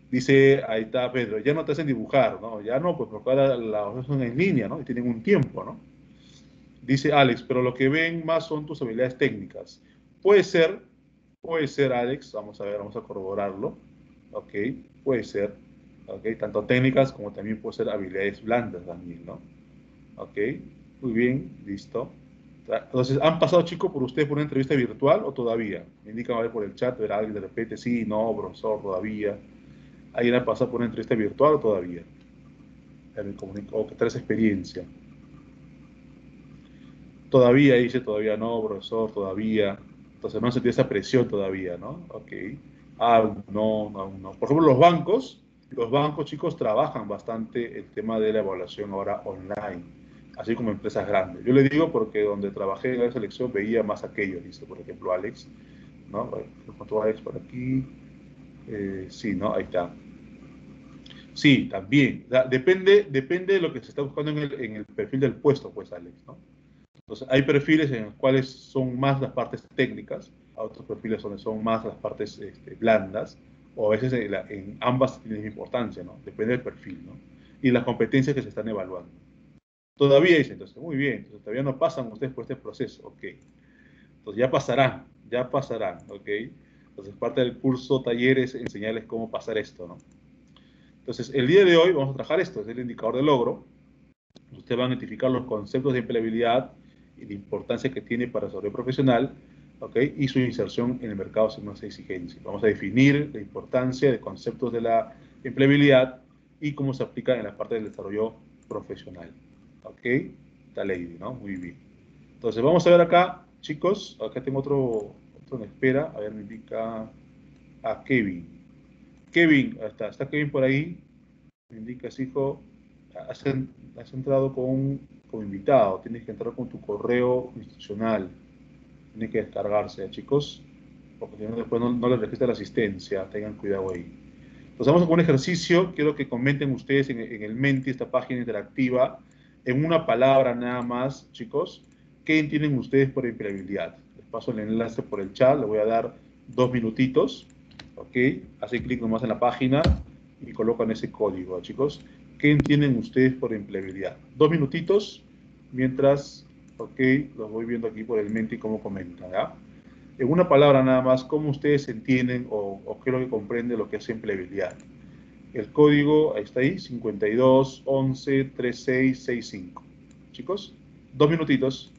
Dice, ahí está Pedro, ya no te hacen dibujar, ¿no? Ya no, pues porque ahora las son en línea, ¿no? Y tienen un tiempo, ¿no? Dice Alex, pero lo que ven más son tus habilidades técnicas. Puede ser, puede ser, Alex, vamos a ver, vamos a corroborarlo, ¿ok? Puede ser, ¿ok? Tanto técnicas como también puede ser habilidades blandas también, ¿no? ¿Ok? Muy bien, listo. Entonces, ¿han pasado, chicos, por ustedes por una entrevista virtual o todavía? Me indican a ver por el chat, verá alguien de repente, sí, no, profesor, todavía. ¿Alguien ha pasado por una entrevista virtual o todavía? O que traes experiencia. Todavía, dice, todavía no, profesor, todavía. Entonces no sentí esa presión todavía, ¿no? Ok. Ah, no, no, no. Por ejemplo, los bancos, los bancos, chicos, trabajan bastante el tema de la evaluación ahora online así como empresas grandes. Yo le digo porque donde trabajé en la selección veía más aquello, dice, por ejemplo, Alex, ¿no? ¿Cuánto Alex por aquí? Eh, sí, ¿no? Ahí está. Sí, también. depende, depende de lo que se está buscando en el, en el, perfil del puesto, pues, Alex, ¿no? Entonces, hay perfiles en los cuales son más las partes técnicas, otros perfiles donde son más las partes este, blandas, o a veces en, en ambas tienen importancia, ¿no? Depende del perfil, ¿no? Y las competencias que se están evaluando. Todavía dice, entonces, muy bien, entonces todavía no pasan ustedes por este proceso, ok. Entonces ya pasarán, ya pasarán, ok. Entonces parte del curso talleres enseñarles cómo pasar esto, ¿no? Entonces el día de hoy vamos a trabajar esto, es el indicador de logro. Usted va a identificar los conceptos de empleabilidad y la importancia que tiene para el desarrollo profesional, ok, y su inserción en el mercado según las exigencias. Vamos a definir la importancia de conceptos de la empleabilidad y cómo se aplica en la parte del desarrollo profesional. Ok, está lady, ¿no? Muy bien. Entonces, vamos a ver acá, chicos. Acá tengo otro, otro en espera. A ver, me indica a Kevin. Kevin, está, está Kevin por ahí. Me indica, hijo, has, has entrado con, con invitado. Tienes que entrar con tu correo institucional. Tiene que descargarse, chicos. Porque si no, después no, no les registra la asistencia. Tengan cuidado ahí. Entonces, vamos a un ejercicio. Quiero que comenten ustedes en, en el Menti, esta página interactiva en una palabra nada más, chicos, ¿qué entienden ustedes por empleabilidad? Les paso el enlace por el chat, le voy a dar dos minutitos, ¿ok? Hacen clic nomás en la página y colocan ese código, chicos. ¿Qué entienden ustedes por empleabilidad? Dos minutitos, mientras, ok, los voy viendo aquí por el mente y cómo comentan, ¿ya? En una palabra nada más, ¿cómo ustedes entienden o, o qué es lo que comprende lo que es empleabilidad? El código está ahí, 52 11 3665. Chicos, dos minutitos.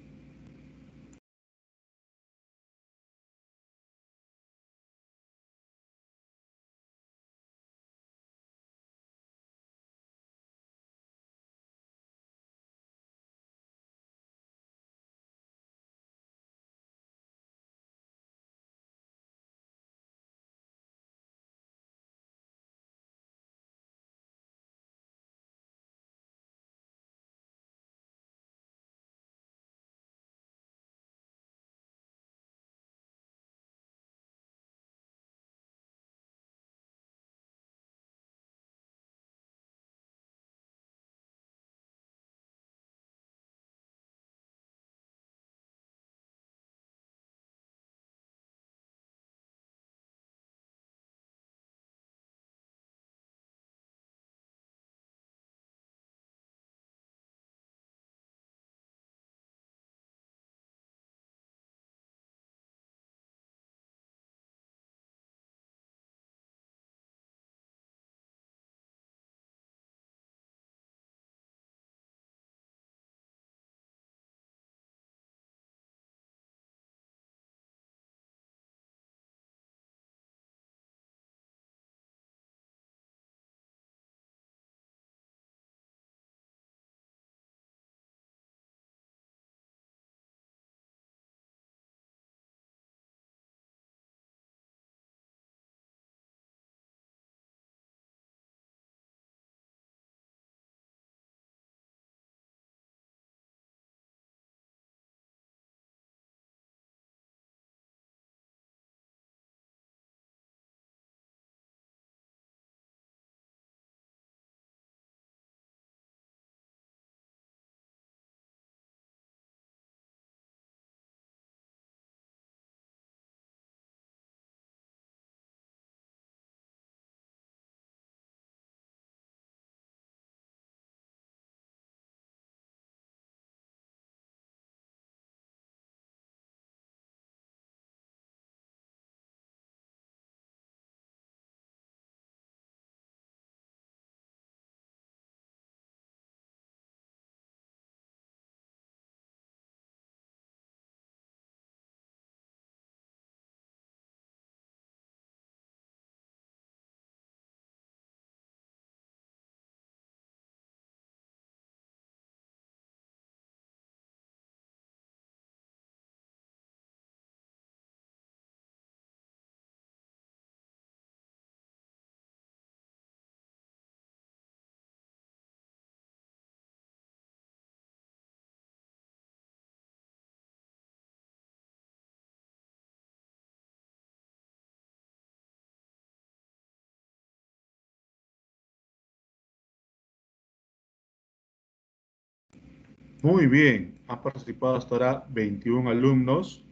Muy bien, han participado hasta ahora 21 alumnos.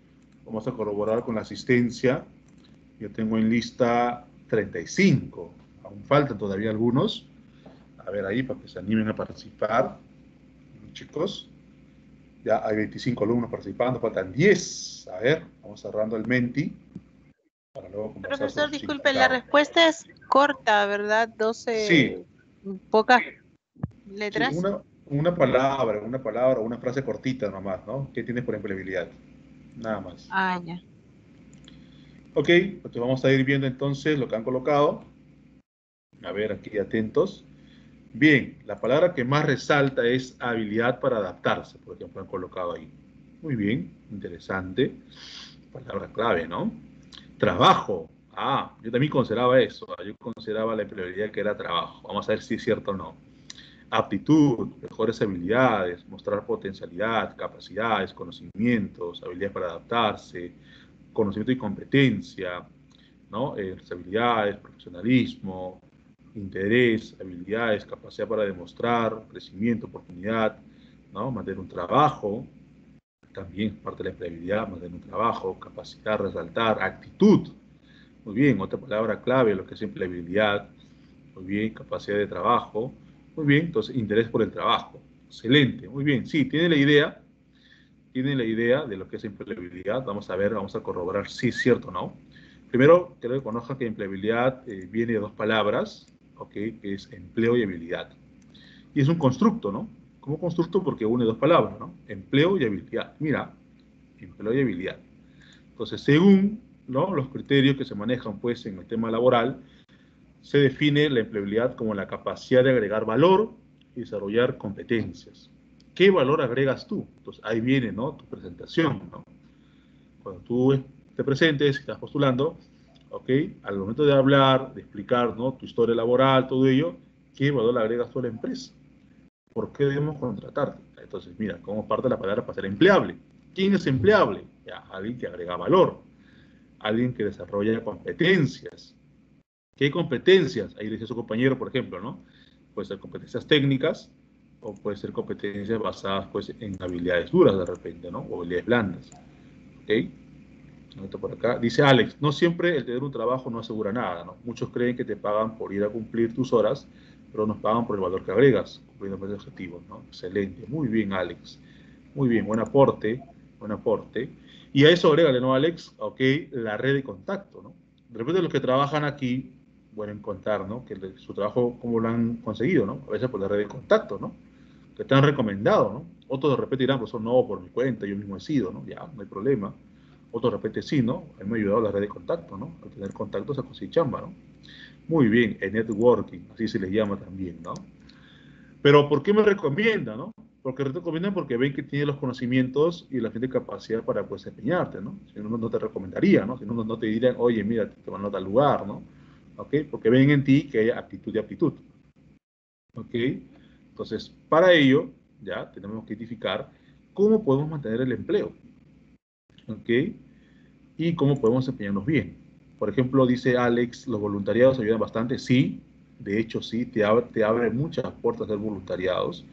Vamos a corroborar con la asistencia. Yo tengo en lista 35. Aún faltan todavía algunos. A ver ahí para que se animen a participar. Chicos, ya hay 25 alumnos participando, faltan 10. A ver, vamos cerrando el Menti. Profesor, disculpe, la respuesta es corta, ¿verdad? 12 sí. pocas letras. una, una, palabra, una palabra, una frase cortita nomás, ¿no? ¿Qué tienes por empleabilidad? Nada más. Ah, ya. Ok, pues vamos a ir viendo entonces lo que han colocado. A ver, aquí atentos. Bien, la palabra que más resalta es habilidad para adaptarse, por ejemplo, han colocado ahí. Muy bien, interesante. Palabra clave, ¿no? Trabajo. Ah, yo también consideraba eso. Yo consideraba la empleabilidad que era trabajo. Vamos a ver si es cierto o no. Aptitud, mejores habilidades, mostrar potencialidad, capacidades, conocimientos, habilidades para adaptarse, conocimiento y competencia, ¿no? Eh, habilidades, profesionalismo, interés, habilidades, capacidad para demostrar, crecimiento, oportunidad, ¿no? Mantener un trabajo, también parte de la empleabilidad, mantener un trabajo, capacidad, resaltar, actitud. Muy bien, otra palabra clave, lo que es empleabilidad. Muy bien, capacidad de trabajo. Muy bien, entonces interés por el trabajo. Excelente, muy bien. Sí, tiene la idea, tiene la idea de lo que es empleabilidad. Vamos a ver, vamos a corroborar si es cierto o no. Primero, quiero que conozca que empleabilidad eh, viene de dos palabras, ¿ok? Que es empleo y habilidad. Y es un constructo, ¿no? como constructo porque une dos palabras, ¿no? Empleo y habilidad. Mira, empleo y habilidad. Entonces, según los criterios que se manejan pues, en el tema laboral, se define la empleabilidad como la capacidad de agregar valor y desarrollar competencias. ¿Qué valor agregas tú? Entonces, ahí viene ¿no? tu presentación. ¿no? Cuando tú te presentes, estás postulando, ¿ok? Al momento de hablar, de explicar ¿no? tu historia laboral, todo ello, ¿qué valor agregas tú a la empresa? ¿por qué debemos contratarte? Entonces, mira, como parte la palabra para ser empleable. ¿Quién es empleable? Alguien que agrega valor, alguien que desarrolla competencias. ¿Qué competencias? Ahí dice su compañero, por ejemplo, ¿no? Puede ser competencias técnicas o puede ser competencias basadas pues, en habilidades duras de repente, ¿no? O habilidades blandas. ¿Ok? Por acá. Dice Alex, no siempre el tener un trabajo no asegura nada, ¿no? Muchos creen que te pagan por ir a cumplir tus horas, pero nos pagan por el valor que agregas cumpliendo objetivos, ¿no? Excelente, muy bien Alex, muy bien, buen aporte, buen aporte. Y a eso agrégale, ¿no Alex? Ok, la red de contacto, ¿no? De repente los que trabajan aquí pueden contar, ¿no? Que su trabajo, cómo lo han conseguido, ¿no? A veces por la red de contacto, ¿no? Que te han recomendado, ¿no? Otros de repente dirán, pues no, por mi cuenta, yo mismo he sido, ¿no? Ya, no hay problema. Otros de repente sí, ¿no? A me ha ayudado la red de contacto, ¿no? Al tener contactos a conseguir chamba, ¿no? Muy bien, el networking, así se les llama también, ¿no? Pero ¿por qué me recomiendan, no? Porque te recomiendan porque ven que tienes los conocimientos y la gente capacidad para pues empeñarte, ¿no? Si no, no te recomendaría, ¿no? Si no, no te dirían, oye, mira, te van a tal lugar, ¿no? ¿Ok? Porque ven en ti que hay aptitud y aptitud. ¿Ok? Entonces, para ello, ya tenemos que identificar cómo podemos mantener el empleo. ¿Ok? Y cómo podemos empeñarnos bien. Por ejemplo, dice Alex, los voluntariados ayudan bastante. Sí, de hecho sí, te abre, te abre muchas puertas de voluntariados.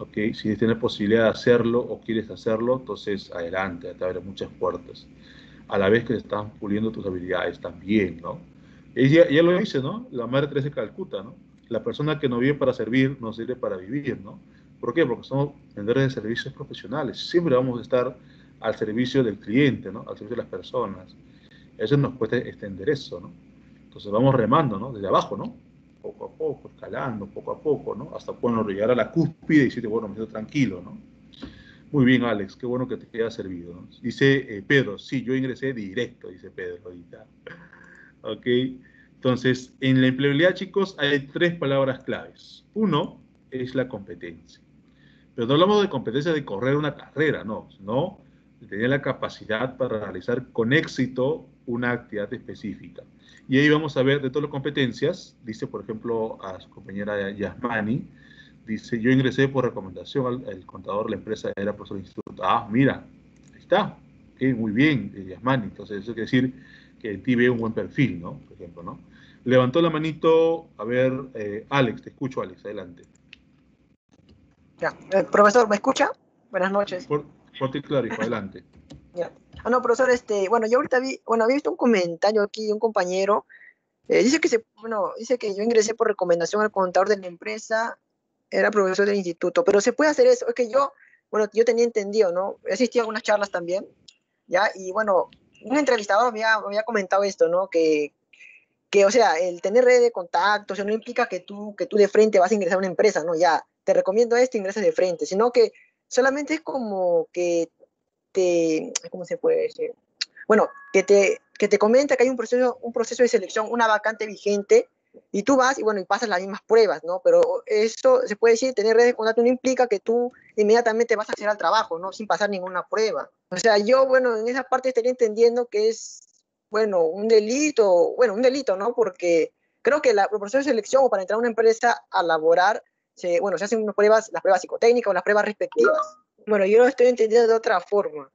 ¿ok? Si tienes posibilidad de hacerlo o quieres hacerlo, entonces adelante, te abre muchas puertas. A la vez que te están puliendo tus habilidades también, ¿no? Ella, ella lo dice, ¿no? La Madre Teresa de Calcuta, ¿no? La persona que no vive para servir, no sirve para vivir, ¿no? ¿Por qué? Porque somos vendedores de servicios profesionales. Siempre vamos a estar al servicio del cliente, ¿no? Al servicio de las personas. Eso nos puede extender eso, ¿no? Entonces vamos remando, ¿no? Desde abajo, ¿no? poco a poco, escalando poco a poco, ¿no? Hasta bueno, llegar a la cúspide y decirte, bueno, me siento tranquilo, ¿no? Muy bien, Alex, qué bueno que te haya servido. ¿no? Dice eh, Pedro, sí, yo ingresé directo, dice Pedro ahorita. Ok, entonces, en la empleabilidad, chicos, hay tres palabras claves. Uno es la competencia. Pero no hablamos de competencia de correr una carrera, no, sino de tener la capacidad para realizar con éxito una actividad específica. Y ahí vamos a ver de todas las competencias, dice por ejemplo a su compañera Yasmani, dice, yo ingresé por recomendación, al, contador la empresa era profesor del instituto. Ah, mira, ahí está, muy bien, eh, Yasmani. Entonces eso quiere decir que en ti ve un buen perfil, ¿no? Por ejemplo, ¿no? Levantó la manito, a ver, eh, Alex, te escucho Alex, adelante. Ya. Eh, profesor, ¿me escucha? Buenas noches. Por, ti, claro, adelante. Ya. Ah, no, profesor, este, bueno, yo ahorita vi, bueno, había visto un comentario aquí de un compañero. Eh, dice que se, bueno, dice que yo ingresé por recomendación al contador de la empresa, era profesor del instituto, pero se puede hacer eso. Es que yo, bueno, yo tenía entendido, ¿no? He asistido a algunas charlas también, ¿ya? Y bueno, un entrevistador había, había comentado esto, ¿no? Que, que, o sea, el tener red de contactos no implica que tú, que tú de frente vas a ingresar a una empresa, ¿no? Ya, te recomiendo esto, ingresas de frente, sino que solamente es como que te, ¿cómo se puede decir? Bueno, que te, que te comenta que hay un proceso, un proceso de selección, una vacante vigente, y tú vas y bueno, y pasas las mismas pruebas, ¿no? Pero eso se puede decir, tener redes de contacto no implica que tú inmediatamente vas a hacer al trabajo, ¿no? Sin pasar ninguna prueba. O sea, yo, bueno, en esa parte estaría entendiendo que es, bueno, un delito, bueno, un delito, ¿no? Porque creo que la, proceso de selección o para entrar a una empresa a laborar se, bueno, se hacen unas pruebas, las pruebas psicotécnicas o las pruebas respectivas. Bueno, yo lo estoy entendiendo de otra forma.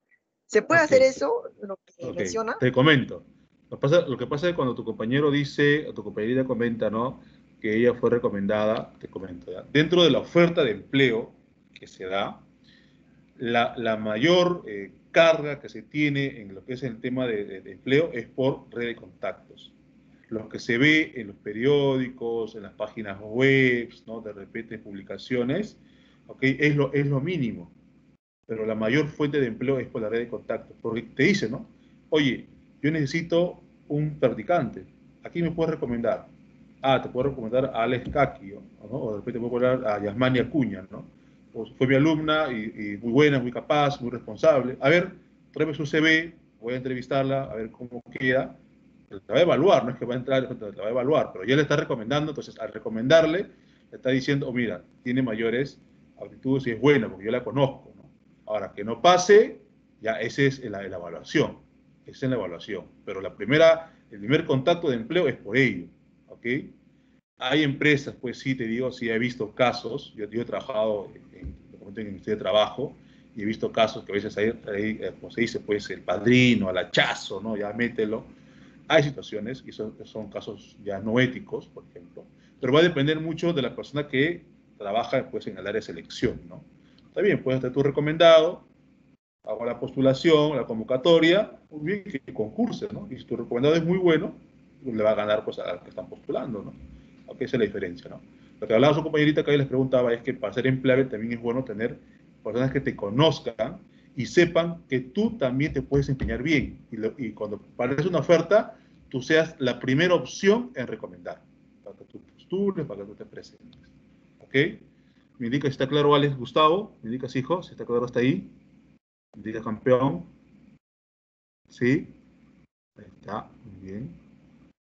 ¿Se puede hacer eso, lo que menciona? Te comento. Lo, pasa, lo que pasa es que cuando tu compañero dice, o tu compañerita comenta, ¿no? Que ella fue recomendada, te comento, dentro de la oferta de empleo que se da, la, la mayor eh, carga que se tiene en lo que es el tema de, de empleo es por red de contactos lo que se ve en los periódicos, en las páginas web, ¿no? de repente publicaciones, ¿okay? es, lo, es lo mínimo. Pero la mayor fuente de empleo es por la red de contactos. Porque te dice, ¿no? Oye, yo necesito un practicante. Aquí me puedes recomendar. Ah, te puedo recomendar a Alex Kakio, ¿no? O de repente te puedo recomendar a Yasmani Acuña, ¿no? Fue mi alumna y, muy buena, muy capaz, muy responsable. A ver, tráeme su CV, voy a entrevistarla, a ver cómo queda la va a evaluar, no es que va a entrar, la va a evaluar, pero ya le está recomendando, entonces al recomendarle, le está diciendo, mira, tiene mayores aptitudes y es buena, porque yo la conozco. ¿no? Ahora, que no pase, ya esa es la, la evaluación, es la evaluación, pero la primera, el primer contacto de empleo es por ello, ¿ok? Hay empresas, pues sí, te digo, sí he visto casos, yo, he trabajado en, en, en de trabajo, y he visto casos que a veces hay, eh, como se dice, pues el padrino, al hachazo, ¿no? Ya mételo, hay situaciones, y son, son casos ya no éticos, por ejemplo, pero va a depender mucho de la persona que trabaja pues, en el área de selección, ¿no? Está bien, puedes estar tú recomendado, hago la postulación, la convocatoria, muy bien, que concurse, ¿no? Y si tu recomendado es muy bueno, le va a ganar pues, a los que están postulando, ¿no? Aunque esa es la diferencia, ¿no? Lo que hablaba su compañerita que ahí les preguntaba es que para ser empleable también es bueno tener personas que te conozcan y sepan que tú también te puedes empeñar bien. Y, cuando aparece una oferta, tú seas la primera opción en recomendar, para que tú postules, para que tú te presentes. ¿Ok? Me indica si está claro, Alex Gustavo. Me indicas, hijo, si está claro hasta ahí. Indica campeón. ¿Sí? Ahí está, muy bien.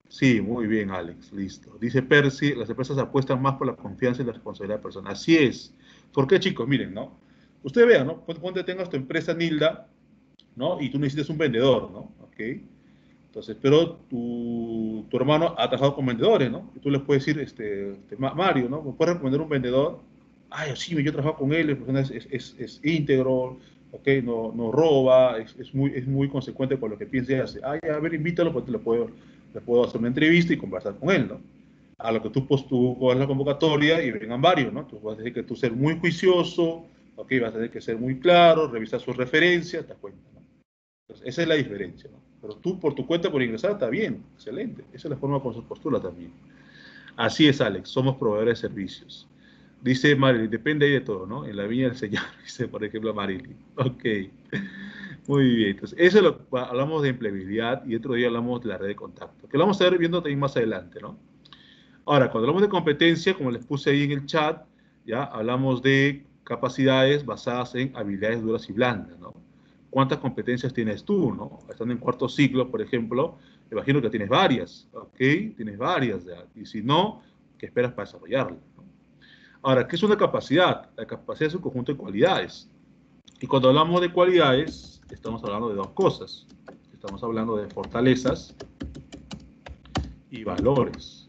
Sí, muy bien, Alex, listo. Dice Percy, las empresas apuestan más por la confianza y la responsabilidad de la persona. Así es. ¿Por qué, chicos? Miren, ¿no? Usted vea, ¿no? Ponte tengas tu empresa Nilda, ¿no? Y tú necesitas un vendedor, ¿no? ¿Ok? Entonces, pero tu, tu hermano ha trabajado con vendedores, ¿no? Y tú les puedes decir, este, este Mario, ¿no? ¿Me puedes recomendar un vendedor? Ay, sí, yo he trabajado con él, es, es, es, íntegro, ¿ok? No, no roba, es, muy, es muy consecuente con lo que piensa y hace. Ay, a ver, invítalo, pues le puedo, le puedo hacer una entrevista y conversar con él, ¿no? A lo que tú, pues, tú la convocatoria y vengan varios, ¿no? Tú vas a decir que tú ser muy juicioso, ¿ok? Vas a tener que ser muy claro, revisar sus referencias, te das cuenta, ¿no? Entonces, esa es la diferencia, ¿no? Pero tú por tu cuenta, por ingresar, está bien, excelente. Esa es la forma con su postura también. Así es, Alex, somos proveedores de servicios. Dice Marilyn, depende ahí de todo, ¿no? En la viña del Señor, dice, por ejemplo, Marilyn. Ok, muy bien. Entonces, eso lo, hablamos de empleabilidad y otro día hablamos de la red de contacto, que lo vamos a ver viendo también más adelante, ¿no? Ahora, cuando hablamos de competencia, como les puse ahí en el chat, ya hablamos de capacidades basadas en habilidades duras y blandas, ¿no? ¿Cuántas competencias tienes tú, no? Estando en cuarto ciclo, por ejemplo, imagino que tienes varias, ¿ok? Tienes varias, ya. y si no, ¿qué esperas para desarrollarla? Ahora, ¿qué es una capacidad? La capacidad es un conjunto de cualidades. Y cuando hablamos de cualidades, estamos hablando de dos cosas. Estamos hablando de fortalezas y valores.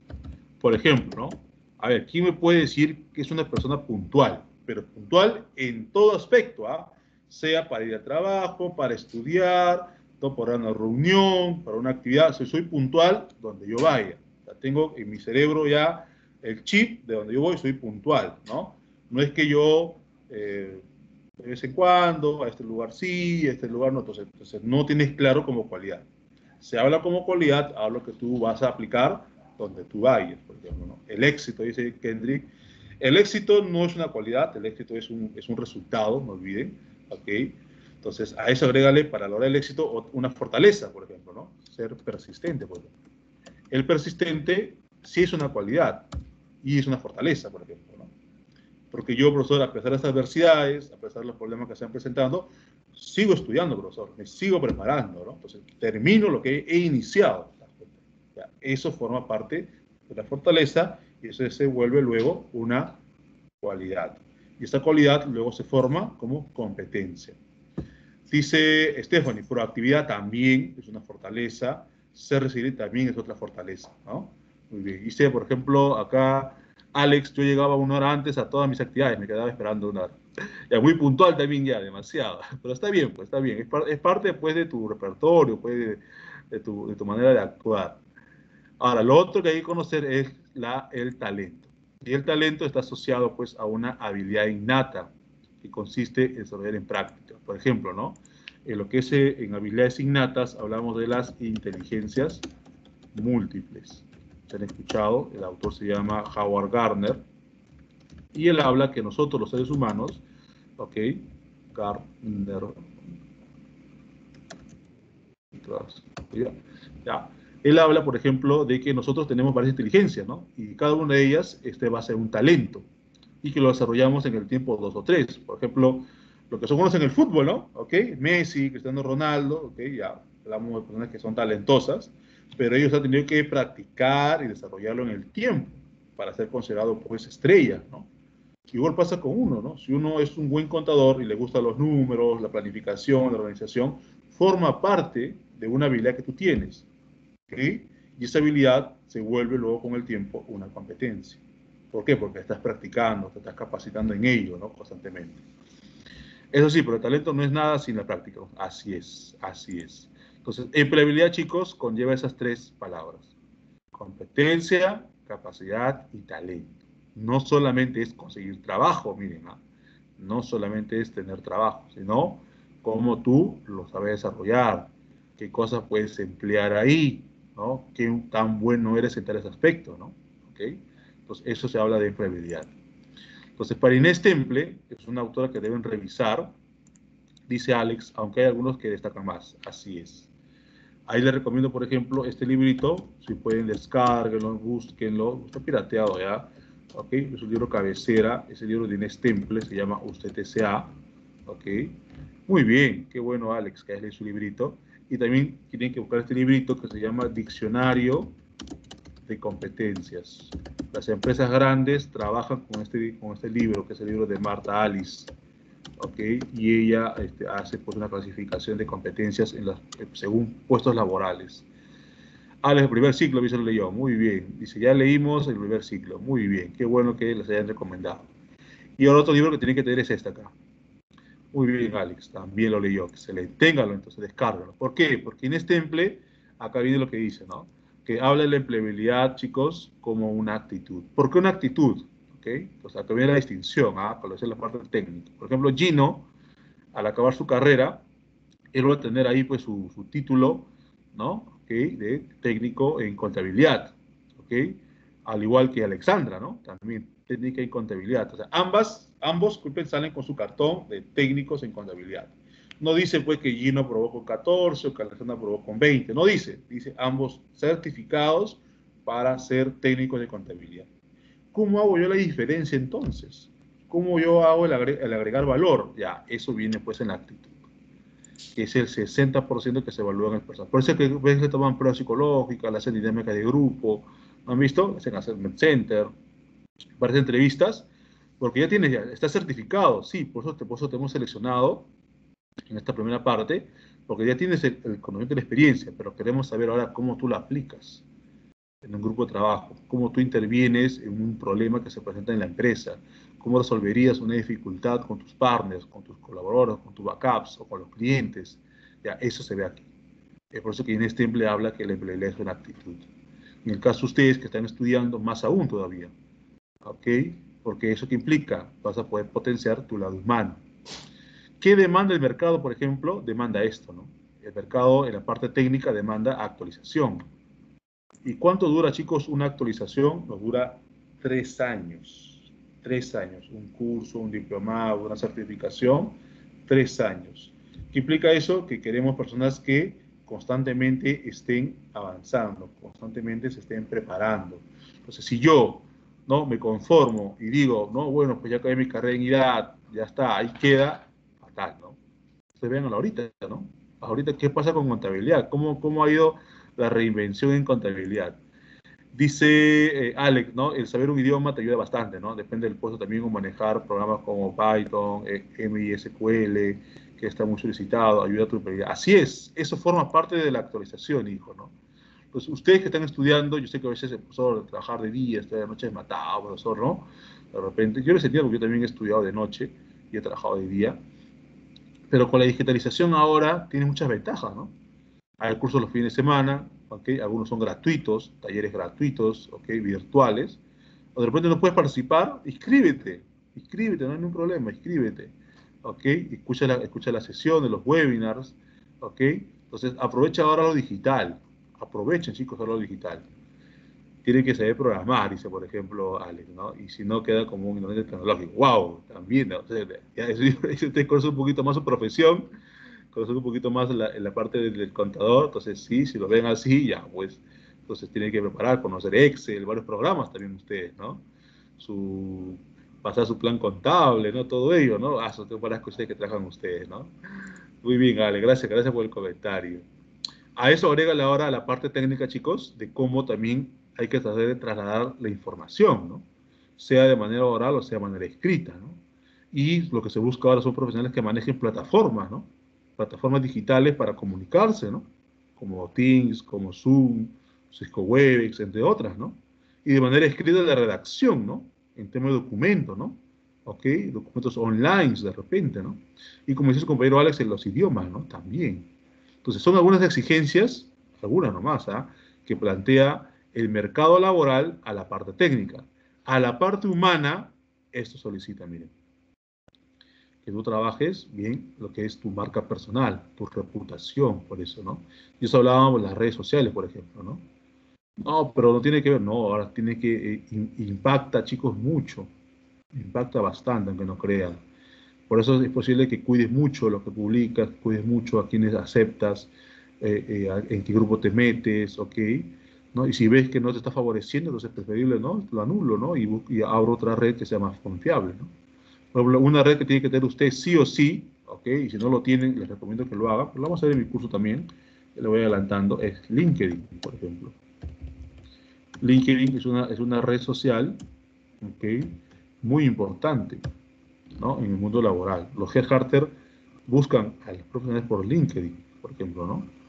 Por ejemplo, ¿no? A ver, ¿quién me puede decir que es una persona puntual? pero puntual en todo aspecto, ¿ah? sea para ir al trabajo, para estudiar, para una reunión, para una actividad, soy puntual donde yo vaya. tengo en mi cerebro ya el chip de donde yo voy, soy puntual, ¿no? No es que yo eh, de vez en cuando, a este lugar sí, a este lugar no. Entonces, no tienes claro como cualidad. Se habla como cualidad, hablo que tú vas a aplicar donde tú vayas. Por ejemplo, El éxito, dice Kendrick. El éxito no es una cualidad, el éxito es un, es un resultado, no olviden. ¿ok? Entonces, a eso agrégale para lograr el éxito una fortaleza, por ejemplo, ¿no? Ser persistente, por ejemplo. El persistente sí es una cualidad y es una fortaleza, por ejemplo, ¿no? Porque yo, profesor, a pesar de estas adversidades, a pesar de los problemas que se han presentado, sigo estudiando, profesor, me sigo preparando, ¿no? Entonces, termino lo que he iniciado. eso forma parte de la fortaleza y eso se vuelve luego una cualidad. Y esta cualidad luego se forma como competencia. Dice Stephanie, proactividad también es una fortaleza, ser resiliente también es otra fortaleza, ¿no? Muy bien. Dice, por ejemplo, acá Alex, yo llegaba una hora antes a todas mis actividades, me quedaba esperando una hora. Ya, muy puntual también ya, demasiado. Pero está bien, pues está bien. Es, parte pues de tu repertorio, pues de, tu, de, tu, manera de actuar. Ahora, lo otro que hay que conocer es la, el talento. Y el talento está asociado pues a una habilidad innata que consiste en desarrollar en práctica. Por ejemplo, ¿no? En lo que es eh, en habilidades innatas hablamos de las inteligencias múltiples han escuchado, el autor se llama Howard Gardner, y él habla que nosotros los seres humanos, ok, Gardner, ya, él habla, por ejemplo, de que nosotros tenemos varias inteligencias, ¿no? Y cada una de ellas este, va a ser un talento, y que lo desarrollamos en el tiempo dos o tres. Por ejemplo, lo que somos en el fútbol, ¿no? ¿Ok? Messi, Cristiano Ronaldo, ¿ok? Ya hablamos de personas que son talentosas, pero ellos han tenido que practicar y desarrollarlo en el tiempo para ser considerado pues estrella, ¿no? Igual pasa con uno, ¿no? Si uno es un buen contador y le gustan los números, la planificación, la organización, forma parte de una habilidad que tú tienes. Y esa habilidad se vuelve luego con el tiempo una competencia. ¿Por qué? Porque estás practicando, te estás capacitando en ello, ¿no? Constantemente. Eso sí, pero el talento no es nada sin la práctica. Así es, así es. Entonces, empleabilidad, chicos, conlleva esas tres palabras. Competencia, capacidad y talento. No solamente es conseguir trabajo, miren, ¿ah? no solamente es tener trabajo, sino cómo tú lo sabes desarrollar, qué cosas puedes emplear ahí, ¿no? Qué tan bueno eres en tales aspectos, ¿no? Entonces, eso se habla de empleabilidad. Entonces, para Inés Temple, es una autora que deben revisar, dice Alex, aunque hay algunos que destacan más. Así es. Ahí les recomiendo, por ejemplo, este librito. Si pueden, descarguenlo, búsquenlo. Está pirateado ya. ¿Ok? Es un libro cabecera. Es el libro de Inés Temple. Se llama Usted TCA. ¿Ok? Muy bien. Qué bueno, Alex, que leído su librito. Y también tienen que buscar este librito que se llama Diccionario de Competencias. Las empresas grandes trabajan con este, con este libro, que es el libro de Marta Alice. Y ella este, hace pues, una clasificación de competencias eh, según puestos laborales. Ah, el primer ciclo, dice lo leyó, muy bien. Dice, ya leímos el primer ciclo, muy bien, qué bueno que les hayan recomendado. Y el otro libro que tiene que tener es este acá. Muy bien, Alex, también lo leyó, le téngalo, entonces descárgalo. ¿Por qué? Porque en este emple, acá viene lo que dice, ¿no? Que habla de la empleabilidad, chicos, como una actitud. ¿Por qué una actitud? Entonces, acá viene la distinción, ¿ah? Para hacer la parte técnica. Por ejemplo, Gino, al acabar su carrera, él va a tener ahí pues su, título, ¿no? De técnico en contabilidad, ¿ok? Al igual que Alexandra, ¿no? También técnica en contabilidad. O sea, ambas, ambos, salen con su cartón de técnicos en contabilidad. No dice pues que Gino probó con 14 o que Alexandra probó con 20, no dice, dice ambos certificados para ser técnicos de contabilidad. ¿Cómo hago yo la diferencia entonces? ¿Cómo yo hago el, agregar valor? Ya, eso viene pues en la actitud, es el 60% que se evalúa en el personal. Por eso es que ves que toman pruebas psicológicas, la hacen dinámica de grupo, ¿no han visto? Hacen assessment center, varias entrevistas, porque ya tienes, ya, está certificado, sí, por eso, te, por eso te hemos seleccionado en esta primera parte, porque ya tienes el, el conocimiento y la experiencia, pero queremos saber ahora cómo tú la aplicas en un grupo de trabajo, cómo tú intervienes en un problema que se presenta en la empresa, cómo resolverías una dificultad con tus partners, con tus colaboradores, con tus backups o con los clientes. Ya, eso se ve aquí. Es por eso que en este empleo habla que la empleabilidad es una actitud. En el caso de ustedes que están estudiando, más aún todavía. ¿Ok? porque eso que implica, vas a poder potenciar tu lado humano. ¿Qué demanda el mercado, por ejemplo? Demanda esto, ¿no? El mercado en la parte técnica demanda actualización. ¿Y cuánto dura, chicos, una actualización? Nos dura tres años. Tres años. Un curso, un diplomado, una certificación, tres años. ¿Qué implica eso? Que queremos personas que constantemente estén avanzando, constantemente se estén preparando. Entonces, si yo no me conformo y digo, no, bueno, pues ya acabé mi carrera en edad, ya está, ahí queda, fatal, ¿no? Ustedes vean ahorita, ¿no? Ahorita, ¿qué pasa con contabilidad? ¿Cómo, cómo ha ido la reinvención en contabilidad? Dice eh, Alex, ¿no? El saber un idioma te ayuda bastante, ¿no? Depende del puesto también manejar programas como Python, eh, MISQL, que está muy solicitado, ayuda a tu Así es, eso forma parte de la actualización, hijo, ¿no? Pues ustedes que están estudiando, yo sé que a veces el profesor trabajar de día, estar de noche es matado, profesor, ¿no? De repente, yo lo sentido porque yo también he estudiado de noche y he trabajado de día, pero con la digitalización ahora tiene muchas ventajas, ¿no? Hay cursos los fines de semana, ¿ok? Algunos son gratuitos, talleres gratuitos, ¿ok? Virtuales. O de repente no puedes participar, inscríbete, inscríbete, no hay ningún problema, inscríbete. ¿ok? Escucha la, escucha la sesión de los webinars, ¿ok? Entonces, aprovecha ahora lo digital. Aprovechen, chicos, ahora lo digital. Tienen que saber programar, dice, por ejemplo, Alex, ¿no? Y si no, queda como un ignorante tecnológico. ¡Wow! También, ¿no? ya usted conoce un poquito más su profesión, conoce un poquito más la, la parte del, contador, entonces sí, si lo ven así, ya, pues, entonces tienen que preparar, conocer Excel, varios programas también ustedes, ¿no? Su pasar su plan contable, ¿no? Todo ello, ¿no? Ah, son que ustedes que trabajan ustedes, ¿no? Muy bien, Ale, gracias, gracias por el comentario. A eso agrega ahora la parte técnica, chicos, de cómo también hay que tratar de trasladar la información, ¿no? Sea de manera oral o sea de manera escrita, ¿no? Y lo que se busca ahora son profesionales que manejen plataformas, ¿no? Plataformas digitales para comunicarse, ¿no? Como Teams, como Zoom, Cisco Webex, entre otras, ¿no? Y de manera escrita la redacción, ¿no? en tema de documentos, ¿no? ¿Ok? Documentos online de repente, ¿no? Y como dice su compañero Alex, en los idiomas, ¿no? También. Entonces, son algunas exigencias, algunas nomás, ¿ah? Que plantea el mercado laboral a la parte técnica. A la parte humana, esto solicita, miren, que tú trabajes bien lo que es tu marca personal, tu reputación, por eso, ¿no? Y eso hablábamos las redes sociales, por ejemplo, ¿no? No, pero no tiene que ver, no, ahora tiene que, eh, impacta chicos mucho, impacta bastante, aunque no crean. Por eso es posible que cuides mucho lo que publicas, cuides mucho a quienes aceptas, eh, eh, en qué grupo te metes, ¿ok? ¿no? Y si ves que no te está favoreciendo, entonces es preferible, ¿no? Lo anulo, ¿no? Y, y abro otra red que sea más confiable, ¿no? Una red que tiene que tener usted sí o sí, ¿ok? Y si no lo tienen, les recomiendo que lo hagan, lo vamos a hacer en mi curso también, le voy adelantando, es LinkedIn, por ejemplo. LinkedIn es una, es una red social muy importante ¿no? en el mundo laboral. Los headhunters buscan a los profesionales por LinkedIn, por ejemplo, ¿no?